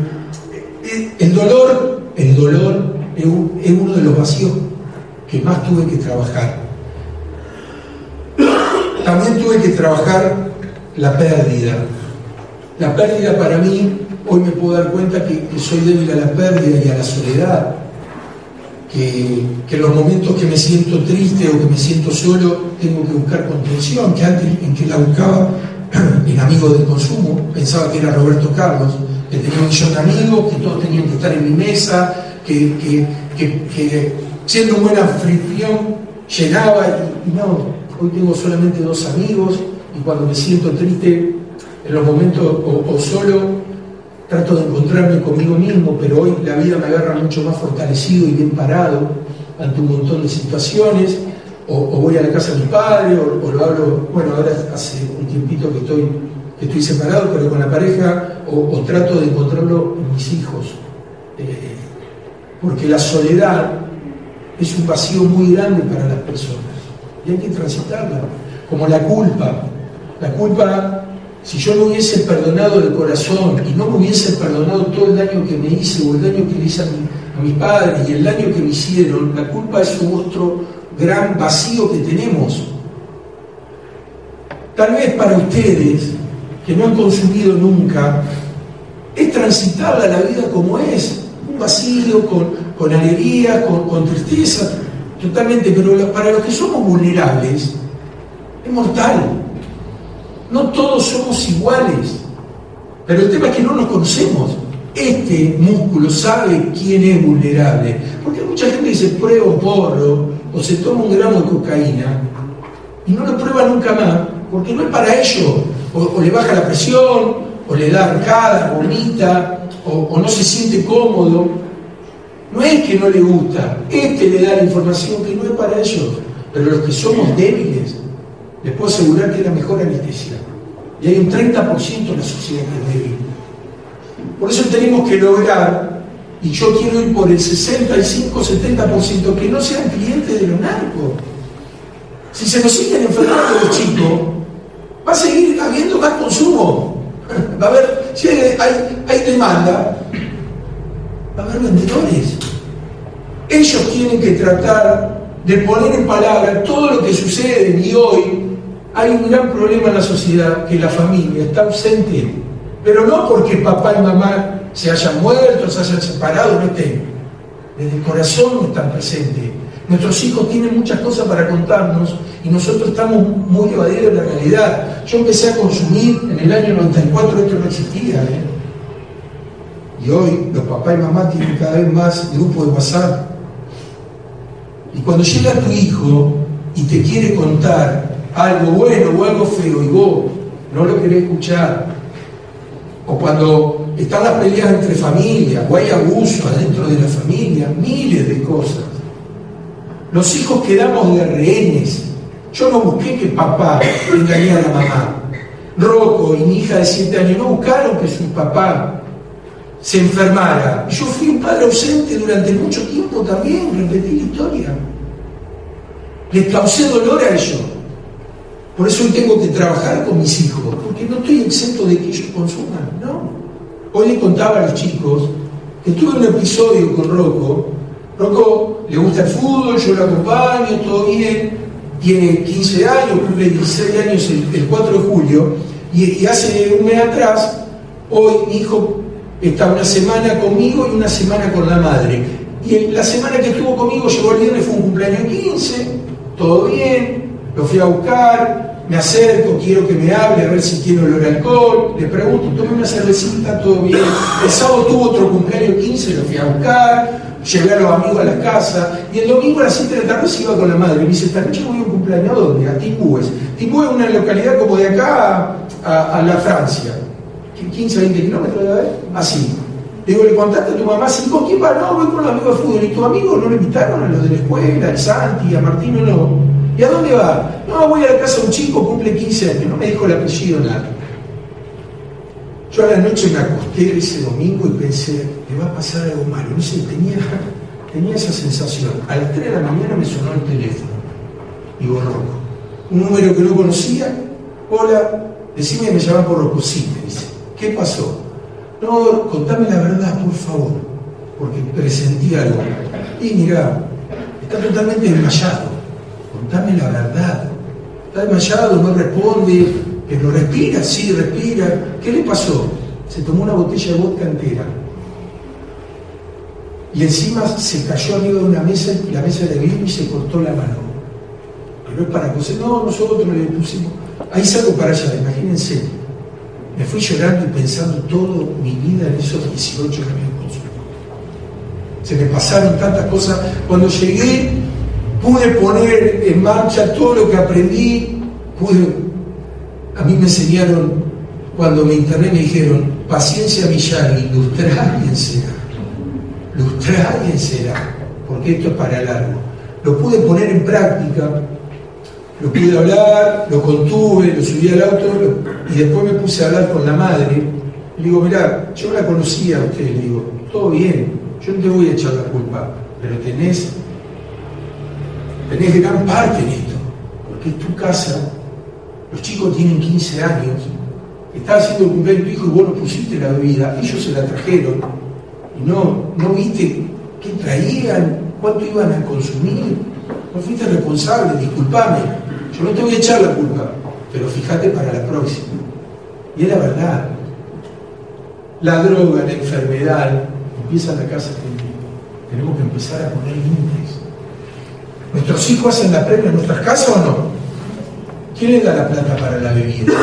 El dolor, el dolor es uno de los vacíos que más tuve que trabajar. También tuve que trabajar la pérdida. La pérdida para mí, hoy me puedo dar cuenta que, que soy débil a la pérdida y a la soledad que, en los momentos que me siento triste o que me siento solo tengo que buscar contención, que antes en que la buscaba en amigos de consumo, pensaba que era Roberto Carlos, que tenía un millón de amigos, que todos tenían que estar en mi mesa, que, siendo un buen anfitrión llenaba y, no, hoy tengo solamente dos amigos y cuando me siento triste en los momentos o solo trato de encontrarme conmigo mismo, pero hoy la vida me agarra mucho más fortalecido y bien parado ante un montón de situaciones, o, voy a la casa de mi padre, o, lo hablo, bueno, ahora hace un tiempito que estoy, que estoy separado, pero con la pareja, o, trato de encontrarlo en mis hijos. Eh, porque la soledad es un vacío muy grande para las personas, y hay que transitarla, como la culpa. La culpa si yo no hubiese perdonado de corazón y no me hubiese perdonado todo el daño que me hice o el daño que le hice a, mis padres y el daño que me hicieron, la culpa es un otro gran vacío que tenemos. Tal vez para ustedes, que no han consumido nunca, es transitarla la vida como es, vacío, con, con alegría, con, tristeza, totalmente, pero para los que somos vulnerables, es mortal. No todos somos iguales, pero el tema es que no nos conocemos. Este músculo sabe quién es vulnerable, porque mucha gente que se prueba un porro o se toma un gramo de cocaína y no lo prueba nunca más, porque no es para ello, o, le baja la presión, o le da arcada, vomita, o, no se siente cómodo. No es que no le gusta, este le da la información que no es para ellos, pero los que somos débiles, les puedo asegurar que es la mejor anestesia. Y hay un 30% de la sociedad que es débil. Por eso tenemos que lograr, y yo quiero ir por el 65-70%, que no sean clientes de los narcos. Si se nos siguen enfermando los chicos, va a seguir habiendo más consumo. Va a haber, si hay, demanda, va a haber vendedores. Ellos tienen que tratar de poner en palabra todo lo que sucede y hoy hay un gran problema en la sociedad, que la familia está ausente, pero no porque papá y mamá se hayan muerto, se hayan separado, no estén. Desde el corazón no están presentes. Nuestros hijos tienen muchas cosas para contarnos y nosotros estamos muy evadidos de la realidad. Yo empecé a consumir en el año 94, esto no existía. ¿eh? Y hoy los papás y mamá tienen cada vez más grupos de WhatsApp. Y cuando llega tu hijo y te quiere contar algo bueno o algo feo y vos no lo querés escuchar, o cuando están las peleas entre familias, o hay abuso adentro de la familia, miles de cosas. Los hijos quedamos de rehenes. Yo no busqué que papá engañara a la mamá. Rocco y mi hija de 7 años no buscaron que su papá se enfermara. Yo fui un padre ausente durante mucho tiempo también, repetí la historia. Les causé dolor a ellos. Por eso hoy tengo que trabajar con mis hijos, porque no estoy exento de que ellos consuman, ¿no? Hoy le contaba a los chicos que tuve un episodio con Rocco. Rocco le gusta el fútbol, yo lo acompaño, todo bien. Tiene 15 años, cumple 16 años el, 4 de julio. Y, hace un mes atrás, hoy mi hijo está una semana conmigo y una semana con la madre. Y la semana que estuvo conmigo llegó el viernes, fue un cumpleaños 15, todo bien, lo fui a buscar, me acerco, quiero que me hable, a ver si tiene olor a alcohol, le pregunto, tome una cervecita, todo bien. El sábado tuvo otro cumpleaños 15, lo fui a buscar, llevé a los amigos a la casa, y el domingo a las 7 de la tarde se iba con la madre. Me dice, esta noche voy a un cumpleaños, ¿a dónde? A Timbúes. Timbúes es una localidad como de acá a, la Francia, 15, 20 kilómetros de ahí, así. Digo, ¿le contaste a tu mamá? Sí, ¿con quién va? No, voy con los amigos de fútbol. ¿Y tus amigos no le invitaron a los de la escuela, al Santi, a Martino? No. ¿Y a dónde va? No, voy a la casa de un chico, cumple 15 años, no me dijo el apellido nada. Yo a la noche me acosté ese domingo y pensé, me va a pasar algo malo. No sé, tenía, tenía esa sensación. A las 3 de la mañana me sonó el teléfono y borró. Un número que no conocía. Hola, decime que me llaman por Rocco. Sí, me dice. ¿Qué pasó? No, contame la verdad, por favor, porque presentí algo. Y mira, está totalmente desmayado contame la verdad. Está desmayado, no responde, pero respira, sí, respira. ¿Qué le pasó? Se tomó una botella de vodka entera. Y encima se cayó arriba de una mesa, la mesa de vidrio y se cortó la mano. Pero es para coser. No, nosotros le pusimos. Ahí salgo para allá, imagínense. Me fui llorando y pensando todo mi vida en esos 18 años de. Se me pasaron tantas cosas. Cuando llegué pude poner en marcha todo lo que aprendí, pude, a mí me enseñaron, cuando me interné me dijeron, paciencia Miyagi, lustrar alguien será, lustrar alguien será, porque esto es para largo. Lo pude poner en práctica, lo pude hablar, lo contuve, lo subí al auto y después me puse a hablar con la madre. Le digo, mirá, yo la conocía a usted, le digo, todo bien, yo no te voy a echar la culpa, pero tenés tenés gran parte en esto, porque es tu casa, los chicos tienen 15 años, está haciendo el cumpleaños tu hijo y vos no pusiste la bebida, ellos se la trajeron, y no, no viste qué traían, cuánto iban a consumir, no fuiste responsable, disculpame, yo no te voy a echar la culpa, pero fíjate para la próxima. Y es la verdad, la droga, la enfermedad, empieza la casa tenemos que empezar a poner límites. ¿Nuestros hijos hacen la premia en nuestras casas o no? ¿Quién le da la plata para la bebida?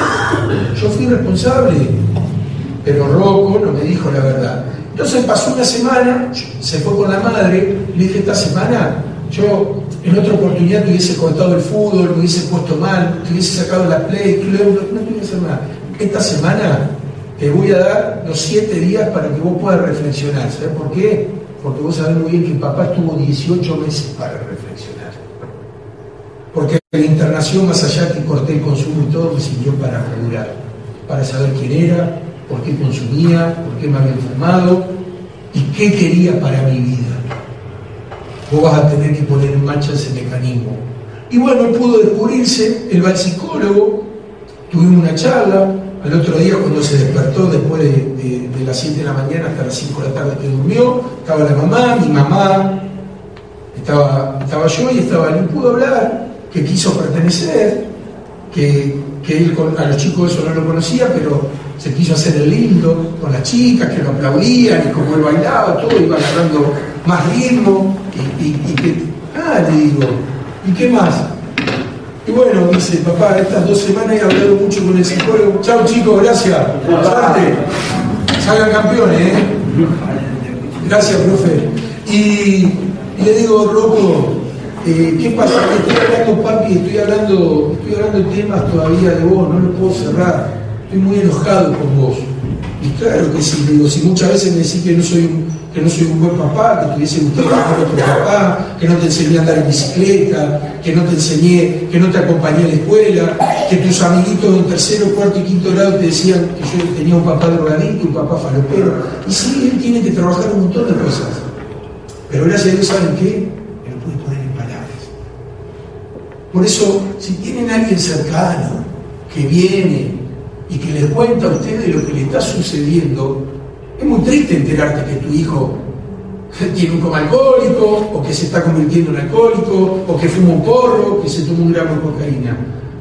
Yo fui responsable, pero Rocco no me dijo la verdad. Entonces pasó una semana, se fue con la madre, le dije, esta semana yo en otra oportunidad te hubiese cortado el fútbol, me hubiese puesto mal, te hubiese sacado la play, no, no hacer nada. Esta semana te voy a dar los siete días para que vos puedas reflexionar. ¿Sabes por qué? Porque vos sabés muy bien que papá estuvo 18 meses para reflexionar. Porque la internación, más allá que corté el consumo y todo, me sirvió para regular, para saber quién era, por qué consumía, por qué me había enfermado y qué quería para mi vida. Vos vas a tener que poner en marcha ese mecanismo. Y bueno, pudo descubrirse, él va psicólogo, tuvimos una charla, al otro día cuando se despertó después de, las 7 de la mañana hasta las 5 de la tarde que durmió, estaba la mamá, mi mamá, estaba, estaba yo y estaba él. pudo hablar, que quiso pertenecer, que, él a los chicos eso no lo conocía, pero se quiso hacer el lindo con las chicas que lo aplaudían y como él bailaba, todo iba agarrando más ritmo y, y que, ah, le digo, ¿y qué más? Y bueno, dice, papá, estas dos semanas he hablado mucho con el psicólogo. Chao chicos, gracias. Salgan campeones, ¿eh? Gracias, profe. Y, le digo, Rocco, eh, ¿qué pasa? Estoy hablando, papi, estoy hablando, estoy hablando temas todavía de vos, no lo puedo cerrar. Estoy muy enojado con vos. Y claro que sí, digo, si muchas veces me decís que no soy un, que no soy un buen papá, que te hubiese gustado con otro papá, que no te enseñé a andar en bicicleta, que no te enseñé, que no te acompañé a la escuela, que tus amiguitos en tercero, cuarto y quinto grado te decían que yo tenía un papá drogadicto, un papá falopero. Y sí, él tiene que trabajar un montón de cosas. Pero gracias a Dios, ¿saben qué? Me lo puede poner en palabras. Por eso, si tienen a alguien cercano que viene y que les cuenta a ustedes lo que le está sucediendo, es muy triste enterarte que tu hijo tiene un coma alcohólico, o que se está convirtiendo en alcohólico, o que fuma un porro, que se toma un gramo de cocaína.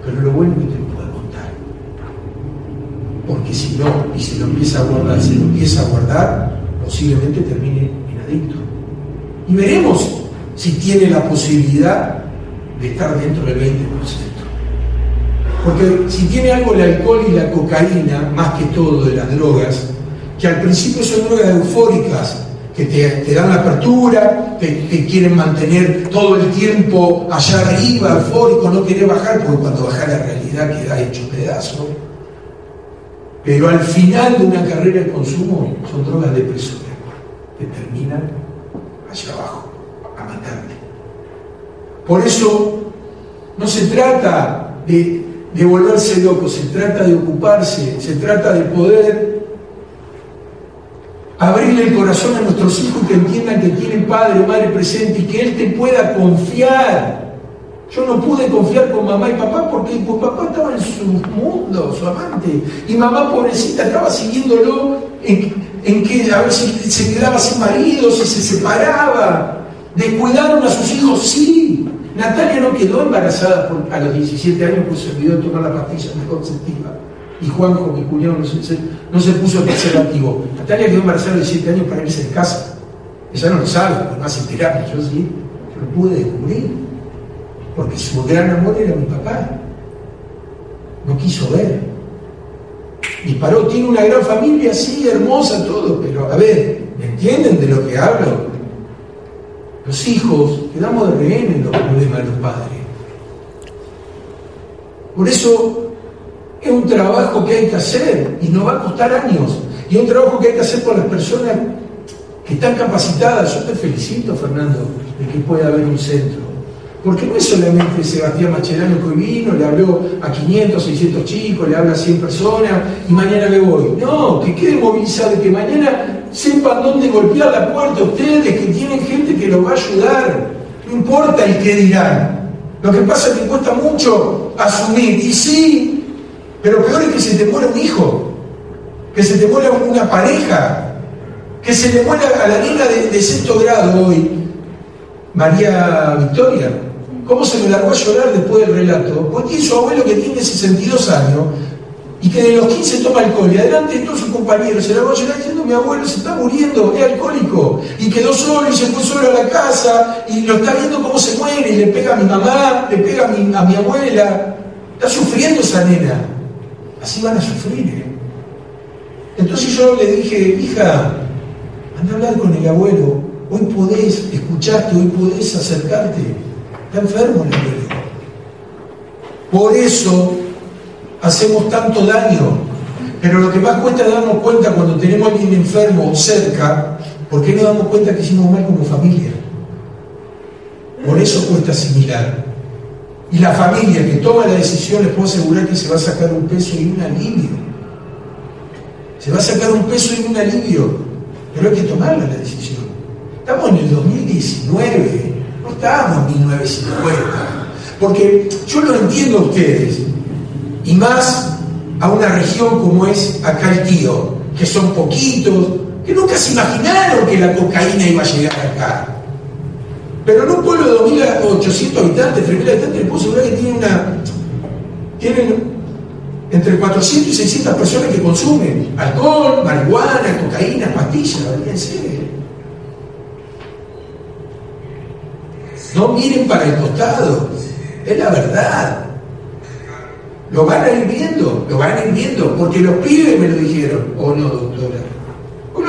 Pero lo bueno es que te lo pueda contar. Porque si no, y se lo empieza a guardar, se lo empieza a guardar, posiblemente termine en adicto. Y veremos si tiene la posibilidad de estar dentro del 20%. Porque si tiene algo el alcohol y la cocaína, más que todo de las drogas, que al principio son drogas eufóricas, que te, dan la apertura, te quieren mantener todo el tiempo allá arriba, eufórico, no quiere bajar, porque cuando baja la realidad queda hecho pedazo. Pero al final de una carrera de consumo son drogas depresoras, que terminan allá abajo. Por eso no se trata de volverse loco, se trata de ocuparse, se trata de poder abrirle el corazón a nuestros hijos que entiendan que tienen padre o madre presente y que él te pueda confiar. Yo no pude confiar con mamá y papá porque pues, papá estaba en su mundo, su amante, y mamá pobrecita estaba siguiéndolo en, en que a ver si se quedaba sin marido, si se separaba. Descuidaron a sus hijos, sí, Natalia no quedó embarazada a los 17 años porque se olvidó de tomar la pastilla anticonceptiva. Y Juanjo, mi cuñado, no se, no se puso preservativo. Natalia quedó embarazada a los 17 años para irse de casa. Ella no lo sabe, no hace terapia. Yo sí, yo lo pude descubrir. Porque su gran amor era mi papá. No quiso ver. Y paró, tiene una gran familia, sí, hermosa, todo, pero a ver, ¿me entienden de lo que hablo? Los hijos quedamos de rehén en los problemas de los padres. Por eso es un trabajo que hay que hacer y nos va a costar años. Y es un trabajo que hay que hacer por las personas que están capacitadas. Yo te felicito, Fernando, de que pueda haber un centro. Porque no es solamente Sebastián Machelano que hoy vino, le habló a 500, 600 chicos, le habla a 100 personas y mañana me voy. No, que quede movilizado, que mañana sepan dónde golpear la puerta ustedes, que tienen gente que los va a ayudar. No importa el qué dirán. Lo que pasa es que cuesta mucho asumir. Y sí, pero peor es que se te muera un hijo, que se te muera una pareja, que se le muera a la niña de, sexto grado hoy, María Victoria. ¿Cómo se me largó a llorar después del relato? Porque su abuelo que tiene 62 años y que de los 15 toma alcohol y adelante de todos sus compañeros se largó a llorar diciendo mi abuelo se está muriendo, es alcohólico, y quedó solo y se fue solo a la casa, y lo está viendo cómo se muere, y le pega a mi mamá, le pega a mi, a mi abuela. Está sufriendo esa nena. Así van a sufrir. ¿eh? Entonces yo le dije, hija, anda a hablar con el abuelo. Hoy podés escucharte, hoy podés acercarte. Está enfermo el abuelo. Por eso hacemos tanto daño. Pero lo que más cuesta es darnos cuenta cuando tenemos a alguien enfermo cerca, ¿por qué no damos cuenta que hicimos mal como familia? Por eso cuesta asimilar. Y la familia que toma la decisión les puedo asegurar que se va a sacar un peso y un alivio. Se va a sacar un peso y un alivio, pero hay que tomarla la decisión. Estamos en el 2019, no estamos en 1950. Porque yo lo entiendo a ustedes, y más a una región como es acá el tío, que son poquitos, que nunca se imaginaron que la cocaína iba a llegar acá. Pero en un pueblo de 2.800 habitantes, 3.000 habitantes, puedo asegurar que tienen una. Tienen entre 400 y 600 personas que consumen alcohol, marihuana, cocaína, pastillas, olvídense. No miren para el costado, es la verdad. Lo van a ir viendo, lo van a ir viendo, porque los pibes me lo dijeron, o no, doctora.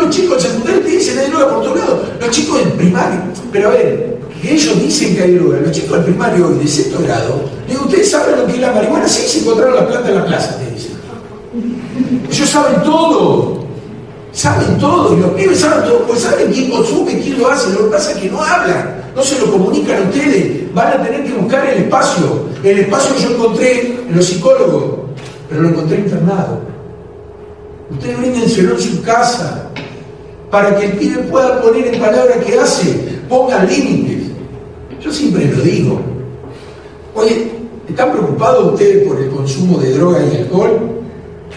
Los chicos del secundario te dicen hay droga por todos lados, los chicos del primario. Pero a ver, ellos dicen que hay droga, los chicos del primario hoy de sexto grado, ¿ustedes saben lo que es la marihuana? Sí, se encontraron la planta en la plaza, te dicen. Ellos saben todo, saben todo, y los pibes saben todo, pues saben quién consume, quién lo hace, lo que pasa es que no hablan, no se lo comunican a ustedes, van a tener que buscar el espacio. El espacio que yo encontré en los psicólogos, pero lo encontré internado. Ustedes bríndenselo en su casa, para que el pibe pueda poner en palabras qué hace, pongan límites. Yo siempre lo digo. Oye, ¿están preocupados ustedes por el consumo de droga y alcohol?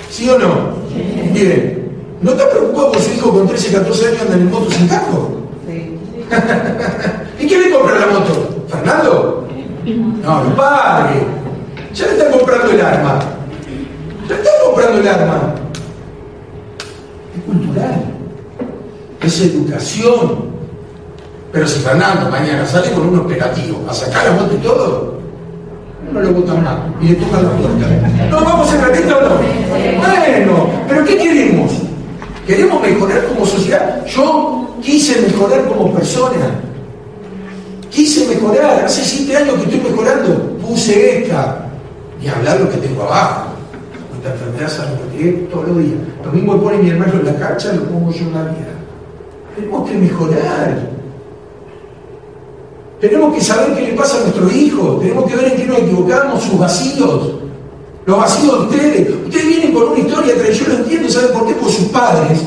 ¿Sí o no? Bien. ¿No están preocupados por su hijo con 13, 14 años anda en moto sin carro? Sí. ¿Y quién le compra la moto? ¿Fernando? No, el padre. Ya le están comprando el arma. Ya le están comprando el arma. Es cultural. Es educación. Pero si Fernando mañana sale con un operativo a sacar la moto y todo, no lo votan más y le tocan la puerta. ¿No vamos a esto o no? Bueno, pero ¿qué queremos? ¿Queremos mejorar como sociedad? Yo quise mejorar como persona. Quise mejorar. Hace siete años que estoy mejorando. Puse esta. Y hablar lo que tengo abajo. Esta enfermedad se todos los días. Lo mismo pone mi hermano en la cancha, lo pongo yo en la vida. Tenemos que mejorar. Tenemos que saber qué le pasa a nuestro hijo, tenemos que ver en qué nos equivocamos, sus vacíos, los vacíos de ustedes. Ustedes vienen con una historia, pero yo lo entiendo, ¿saben por qué? Por sus padres,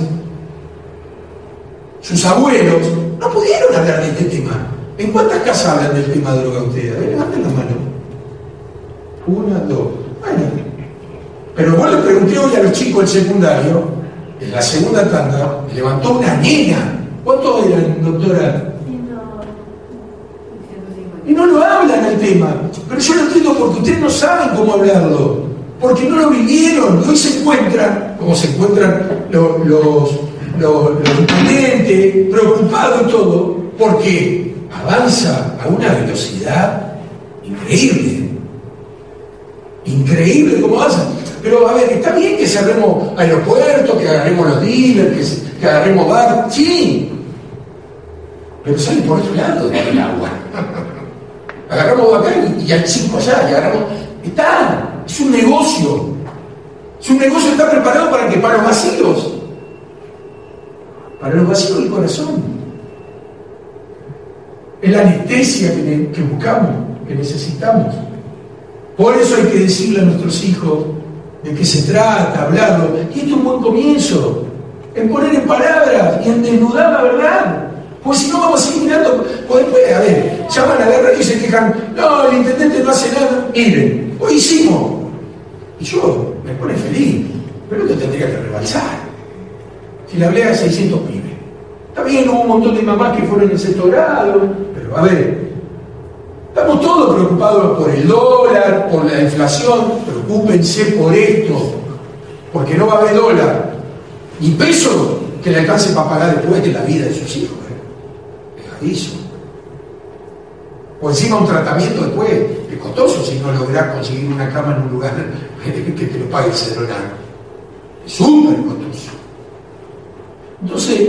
sus abuelos, no pudieron hablar de este tema. ¿En cuántas casas hablan del tema de droga ustedes? A ver, levanten la mano. Una, dos. Bueno, pero vos le pregunté hoy a los chicos del secundario, en la segunda tanda, levantó una nena. ¿Cuántos eran, doctora? Y no lo hablan el tema. Pero yo lo entiendo porque ustedes no saben cómo hablarlo. Porque no lo vivieron. Hoy se encuentran, como se encuentran los, los, los, preocupados y todo, porque avanza a una velocidad increíble. Increíble cómo avanza. Pero a ver, está bien que cerremos aeropuertos, que agarremos los dealers, que, agarremos bar, sí. Pero sale por otro lado del agua. Agarramos acá y, al cinco allá, y agarramos. Está, es un negocio. Es un negocio que está preparado para que para los vacíos. Para los vacíos del corazón. Es la anestesia que, buscamos, que necesitamos. Por eso hay que decirle a nuestros hijos de qué se trata, hablarlo. Y esto es un buen comienzo, en poner en palabras y en desnudar la verdad. Pues si no vamos a seguir mirando, después, a ver, llaman a la radio y se quejan, no, el intendente no hace nada. Miren, hoy hicimos. Y yo me pone feliz, pero esto tendría que rebalsar. Si le hablé a 600 pibes. Está bien, hubo un montón de mamás que fueron en pero a ver, estamos todos preocupados por el dólar, por la inflación, preocúpense por esto, porque no va a haber dólar, ni peso que le alcance para pagar después de la vida de sus hijos. ¿eh? Es aviso. O encima un tratamiento después es costoso si no logras conseguir una cama en un lugar que te lo pague el celular. Es súper costoso. Entonces,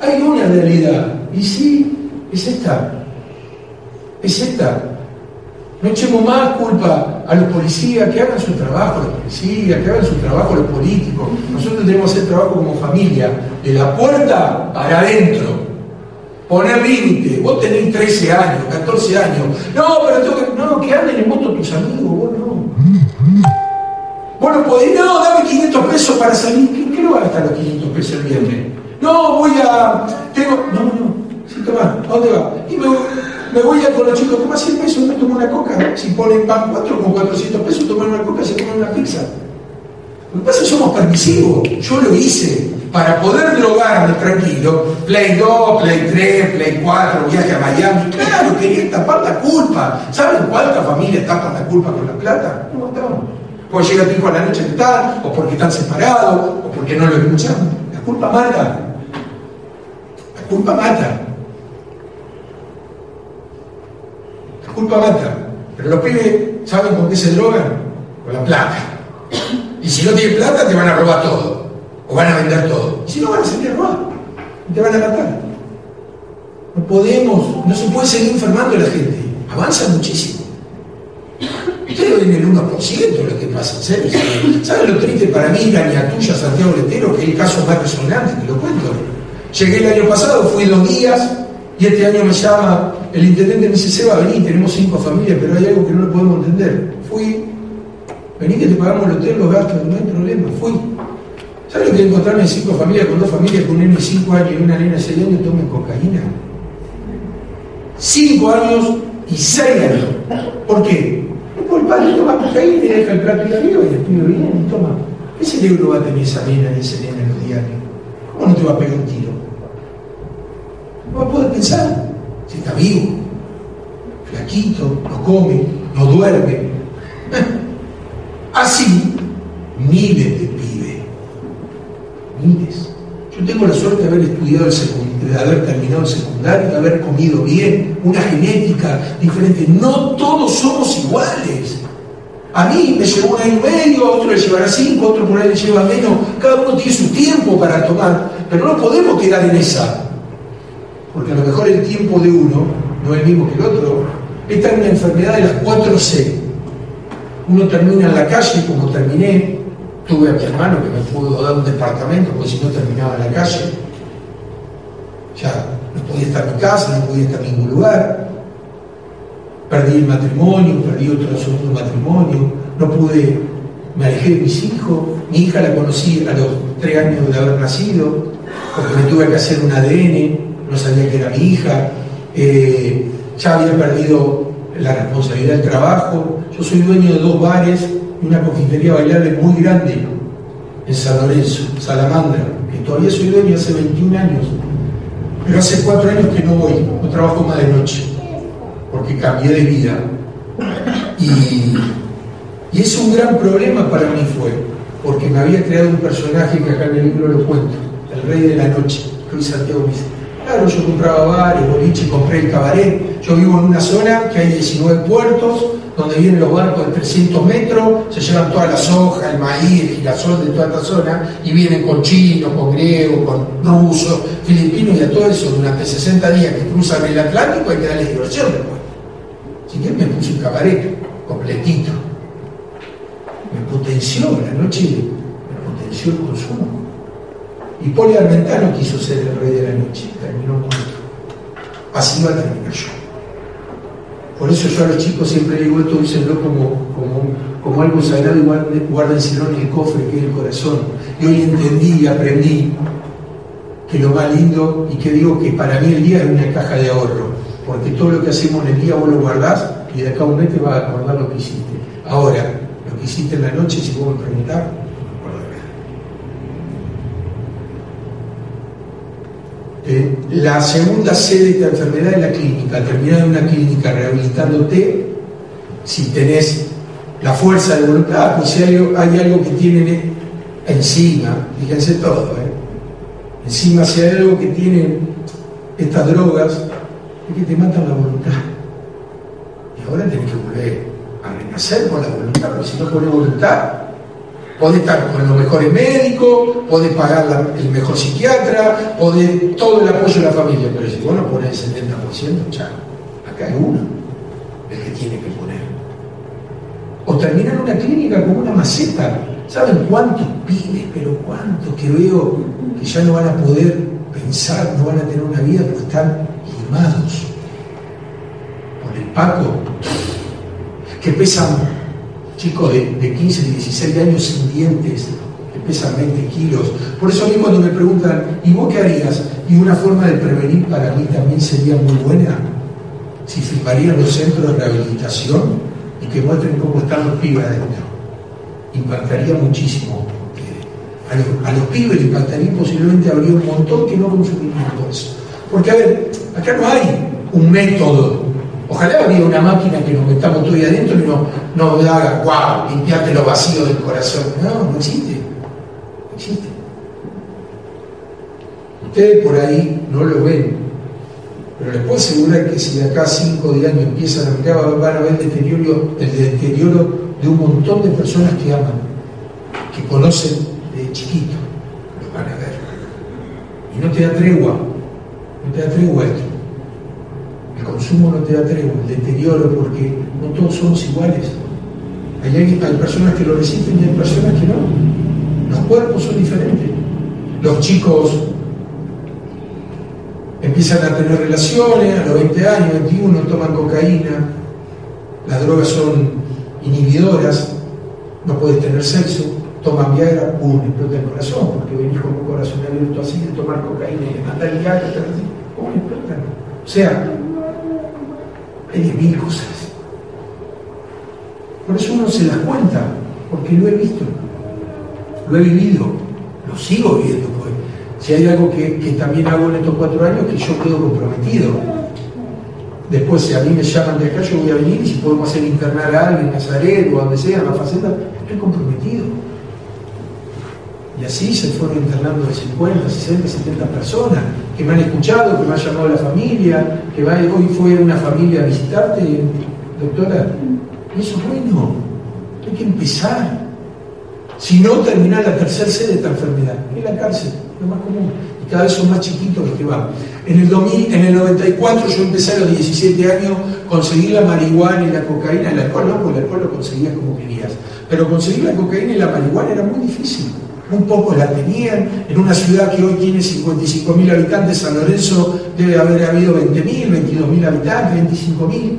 hay una realidad. Y sí, es esta. Es esta. No echemos más culpa a los policías, que hagan su trabajo los policías, que hagan su trabajo los políticos. Nosotros tenemos que hacer trabajo como familia, de la puerta para adentro poner límite. Vos tenés 13 años, 14 años. No, pero tengo que. No, que anden en moto tus amigos, vos no. Vos no podés, no, dame 500 pesos para salir. ¿Qué, qué no va a gastar los 500 pesos el viernes? No, voy a. Tengo. No, no. Sí, toma, ¿a dónde va? Y me, voy a con los chicos, toma 100 pesos, me tomo una coca. Si ponen van 4 con 400 pesos, toman una coca, se comen una pizza. Lo que pasa es que somos permisivos. Yo lo hice para poder drogarme tranquilo, Play 2, Play 3, Play 4, viaje a Miami, claro, quería tapar la culpa. ¿Saben cuánta familia tapa la culpa con la plata? No matamos. Porque llega tu hijo a la noche que tal, o porque están separados, o porque no lo escuchan. La culpa mata. Culpa mata. La culpa mata. Pero los pibes, ¿saben con qué se drogan? Con la plata. Y si no tienen plata, te van a robar todo o van a vender todo. Y si no, van a salir a robar y te van a matar. No podemos, no se puede seguir enfermando a la gente. Avanza muchísimo. Ustedes ven el 1% lo que pasa, en serio. ¿Saben lo triste para mí, la niña tuya, Santiago Letero, que es el caso más resonante, te lo cuento? Llegué el año pasado, fui dos días, y este año me llama el intendente me dice, Seba, vení, tenemos cinco familias, pero hay algo que no lo podemos entender. Fui, vení que te pagamos el hotel, los gastos, no hay problema, fui. ¿Sabes lo que encontrarme en cinco familias con dos familias con un nene de cinco años y una nena de seis años tomen cocaína? Cinco años y seis años. ¿Por qué? Porque el padre toma cocaína y deja el plato y arriba y el pibe viene y toma. ¿Qué cerebro va a tener esa nena y ese nena en los diarios? ¿Cómo no te va a pegar un tiro? No poder pensar si está vivo, flaquito, no come, no duerme. Así, miles de yo tengo la suerte de haber estudiado el de haber terminado el secundario, de haber comido bien, una genética diferente. No todos somos iguales. A mí me llevó un año y medio, a otro le llevará cinco, a otro por ahí le lleva menos. Cada uno tiene su tiempo para tomar, pero no podemos quedar en esa. Porque a lo mejor el tiempo de uno no es el mismo que el otro. Esta es una enfermedad de las cuatro C. Uno termina en la calle como terminé, Tuve a mi hermano que me pudo dar un departamento porque si no terminaba en la calle. Ya no podía estar en mi casa, no podía estar en ningún lugar. Perdí el matrimonio, perdí otro segundo matrimonio, no pude, me alejé de mis hijos. Mi hija la conocí a los tres años de haber nacido, porque me tuve que hacer un ADN, no sabía que era mi hija. Eh, ya había perdido la responsabilidad del trabajo. Yo soy dueño de dos bares una confitería bailable muy grande en San Lorenzo, Salamandra, que todavía soy dueño hace 21 años, pero hace 4 años que no voy, no trabajo más de noche, porque cambié de vida. Y, y es un gran problema para mí fue, porque me había creado un personaje que acá en el libro lo cuento, el rey de la noche, Luis Santiago dice, claro, yo compraba bares, boliche, compré el cabaret, yo vivo en una zona que hay 19 puertos, donde vienen los barcos de 300 metros, se llevan toda la soja, el maíz, el girasol de toda esta zona, y vienen con chinos, con griegos, con rusos, filipinos y a todo eso durante 60 días que cruzan el Atlántico hay que darle diversión después. Así que me puse un cabaret completito. Me potenció la noche, me potenció el consumo. Y Poli Armentano quiso ser el rey de la noche, terminó muerto. Así va a terminar yo. Por eso yo a los chicos siempre digo esto, úsenlo como, como, como algo sagrado y guárdenselo en el cofre que es el corazón. Y hoy entendí y aprendí que lo más lindo, y que digo que para mí el día es una caja de ahorro, porque todo lo que hacemos en el día vos lo guardás y de acá a un mes te vas a acordar lo que hiciste. Ahora, lo que hiciste en la noche, si vos me Eh, la segunda sede de la enfermedad es la clínica. Terminar en una clínica rehabilitándote, si tenés la fuerza de voluntad, pues si hay, algo que tienen encima, fíjense todo, ¿eh? Encima, si hay algo que tienen estas drogas, es que te matan la voluntad. Y ahora tenés que volver a renacer con la voluntad, porque si no pones voluntad, podés estar con los mejores médicos, podés pagar el mejor psiquiatra, podés todo el apoyo de la familia, pero si vos no pones el 70%, chao, acá hay uno el que tiene que poner. O terminar una clínica como una maceta. ¿Saben cuántos pibes, pero cuántos que veo que ya no van a poder pensar, no van a tener una vida porque están limados por el Paco, que pesan chicos de, 15, 16 años sin dientes, que pesan 20 kilos. Por eso a mí cuando me preguntan, ¿y vos qué harías? Y una forma de prevenir para mí también sería muy buena, si firmarían los centros de rehabilitación y que muestren cómo están los pibes adentro impactaría muchísimo. A los, pibes le impactaría posiblemente habría un montón que no consumirían todo eso. Porque, a ver, acá no hay un método. Ojalá hubiera una máquina que nos metamos todo ahí adentro y no, no haga, wow, limpiarte los vacíos del corazón. No, no existe. No existe. Ustedes por ahí no lo ven, pero les puedo asegurar que si de acá a 5 o 10 años empiezan a mirar, van a ver el deterioro, el deterioro de un montón de personas que aman, que conocen de chiquito, lo van a ver. Y no te da tregua, no te da tregua esto. El consumo no te da el deterioro, porque no todos somos iguales. Hay, personas que lo resisten y hay personas que no. Los cuerpos son diferentes. Los chicos empiezan a tener relaciones, a los 20 años, 21, toman cocaína, las drogas son inhibidoras, no puedes tener sexo, toman Viagra, ¡pum! explota el corazón, porque venís con un corazón abierto así de tomar cocaína y de mandar Viagra, ¿cómo explotan? O sea, hay mil cosas. Por eso uno se da cuenta, porque lo he visto, lo he vivido, lo sigo viendo. Pues. Si hay algo que, que también hago en estos cuatro años, que yo quedo comprometido Después, si a mí me llaman de acá, yo voy a venir y si podemos hacer internar a alguien en Nazaret o donde sea, en la faceta, estoy comprometido. Y así se fueron internando de 50, 60, 70 personas que me han escuchado, que me ha llamado la familia, que va, hoy fue una familia a visitarte, doctora. Eso es bueno, hay que empezar. Si no, terminar la tercera sede de esta enfermedad, es la cárcel, lo más común. Y cada vez son más chiquitos los que van. En el, 2000, en el 94 yo empecé a los 17 años, conseguí la marihuana y la cocaína, el alcohol no, porque el alcohol lo conseguías como querías, pero conseguir la cocaína y la marihuana era muy difícil. Muy pocos la tenían, en una ciudad que hoy tiene 55.000 habitantes, San Lorenzo debe haber habido 20.000, 22.000 habitantes, 25.000.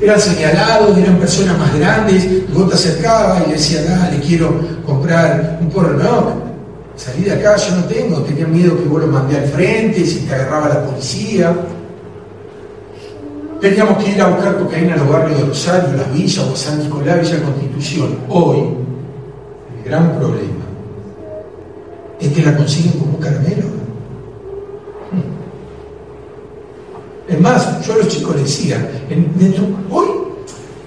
Eran señalados, eran personas más grandes, vos te acercabas y le decías, le quiero comprar un porro. Salí de acá, yo no tengo, tenía miedo que vos lo mandé al frente, si te agarraba la policía. Teníamos que ir a buscar cocaína a los barrios de Rosario, las villas, o San Nicolás, Villa Constitución. Hoy, el gran problema es que la consiguen como un caramelo. Es más, yo a los chicos les decía, hoy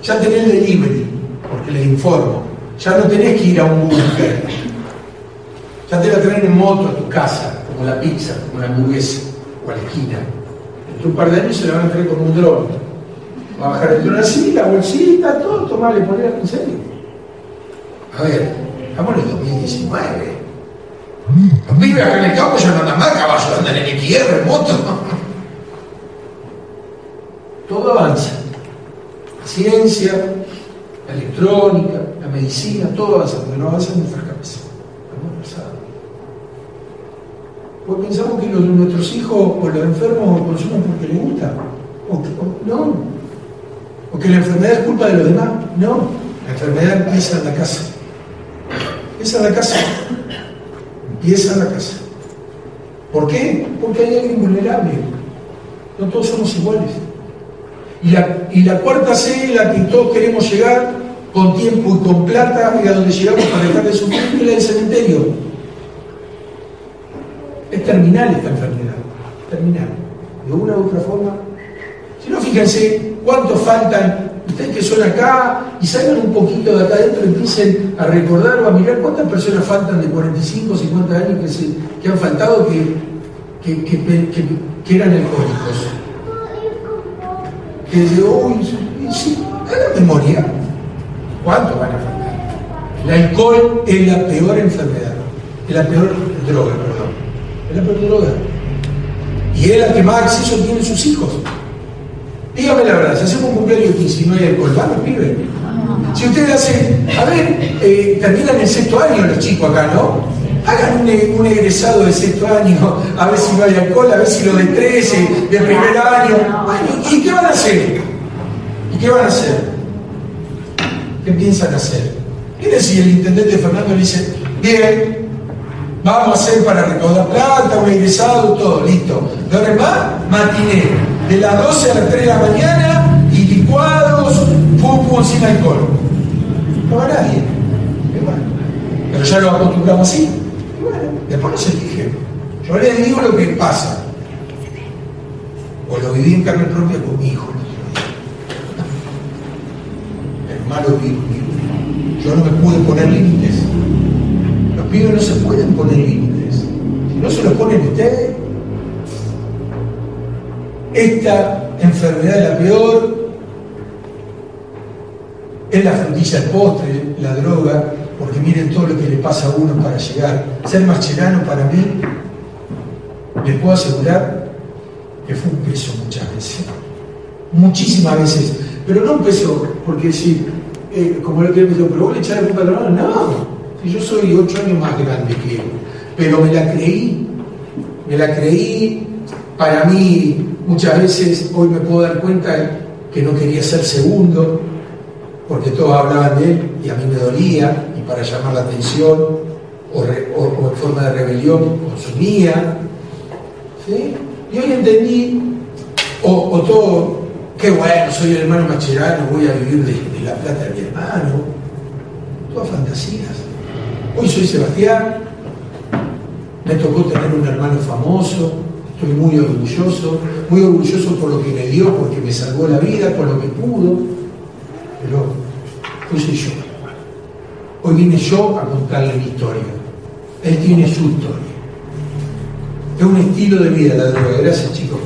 ya tenés el delivery, porque les informo, ya no tenés que ir a un búnker ya te la traen en moto a tu casa, como la pizza, como la hamburguesa, o a la esquina. En un par de años se la van a traer con un dron. Va a bajar el dron así, la bolsita, todo, tomarle, ponerla en serio. A ver, estamos en el 2019. Los pibes acá en el campo ya no andan más caballos, andan en en moto. Todo avanza. La ciencia, la electrónica, la medicina, todo avanza, pero no avanza en nuestras cabezas. Pues pensamos que nuestros hijos o los enfermos consumen porque les gusta. O, no. O que la enfermedad es culpa de los demás. No. La enfermedad empieza en la casa. Empieza en la casa. Empieza en la casa. ¿Por qué? Porque hay alguien vulnerable. No todos somos iguales. Y la, y la cuarta C, la que todos queremos llegar con tiempo y con plata, y a donde llegamos para dejar de sufrir, es la del cementerio. Es terminal esta enfermedad, terminal. De una u otra forma. Si no, fíjense cuántos faltan Ustedes que son acá y salgan un poquito de acá adentro y empiecen a recordar o a mirar cuántas personas faltan de 45, 50 años que, se, que han faltado que, que, que, que eran alcohólicos. Que de hoy, sí, la memoria. ¿Cuántos van a faltar? El alcohol es la peor enfermedad, es la peor droga, perdón. Es la peor droga. Y es la que más acceso tienen sus hijos. Dígame la verdad, si hacemos un cumpleaños de 15 y no hay alcohol, ¿van los? Si ustedes hacen, a ver, eh, terminan el sexto año los chicos acá, ¿no? Hagan un, un, egresado de sexto año, a ver si no hay alcohol, a ver si lo de 13, de primer año. ¿Y qué van a hacer? ¿Y qué van a hacer? ¿Qué piensan hacer? Mire si el intendente Fernando le dice, bien, vamos a hacer para recaudar plata, un egresado, todo, listo. ¿De ahora más? Matiné, de las 12 a las 3 de la mañana y licuados, fútbol sin alcohol. No va nadie. Pero ya lo acostumbramos así. Después no se elige. Yo les digo lo que pasa. O lo viví en carne propia con mi hijo malo Yo no me pude poner límites. Los pibes no se pueden poner límites. Si no se los ponen ustedes, esta enfermedad la peor, es la frutilla del postre, la droga, porque miren todo lo que le pasa a uno para llegar. Ser marcherano para mí, les puedo asegurar que fue un peso muchas veces. Muchísimas veces. Pero no un peso porque si eh, como lo que me dijo, pero vos le echás a No, si yo soy ocho años más grande que él, pero me la creí, me la creí, para mí muchas veces hoy me puedo dar cuenta que no quería ser segundo, porque todos hablaban de él y a mí me dolía, y para llamar la atención, o, en forma de rebelión, consumía. Y hoy entendí, o, todo, qué bueno, soy el hermano Macherano, voy a vivir de, la plata de mi hermano, todas fantasías. Hoy soy Sebastián, me tocó tener un hermano famoso, estoy muy orgulloso, muy orgulloso por lo que me dio, porque me salvó la vida, por lo que pudo, pero hoy yo. Hoy vine yo a contarle mi historia. Él tiene su historia. Es un estilo de vida la droga. Gracias chicos.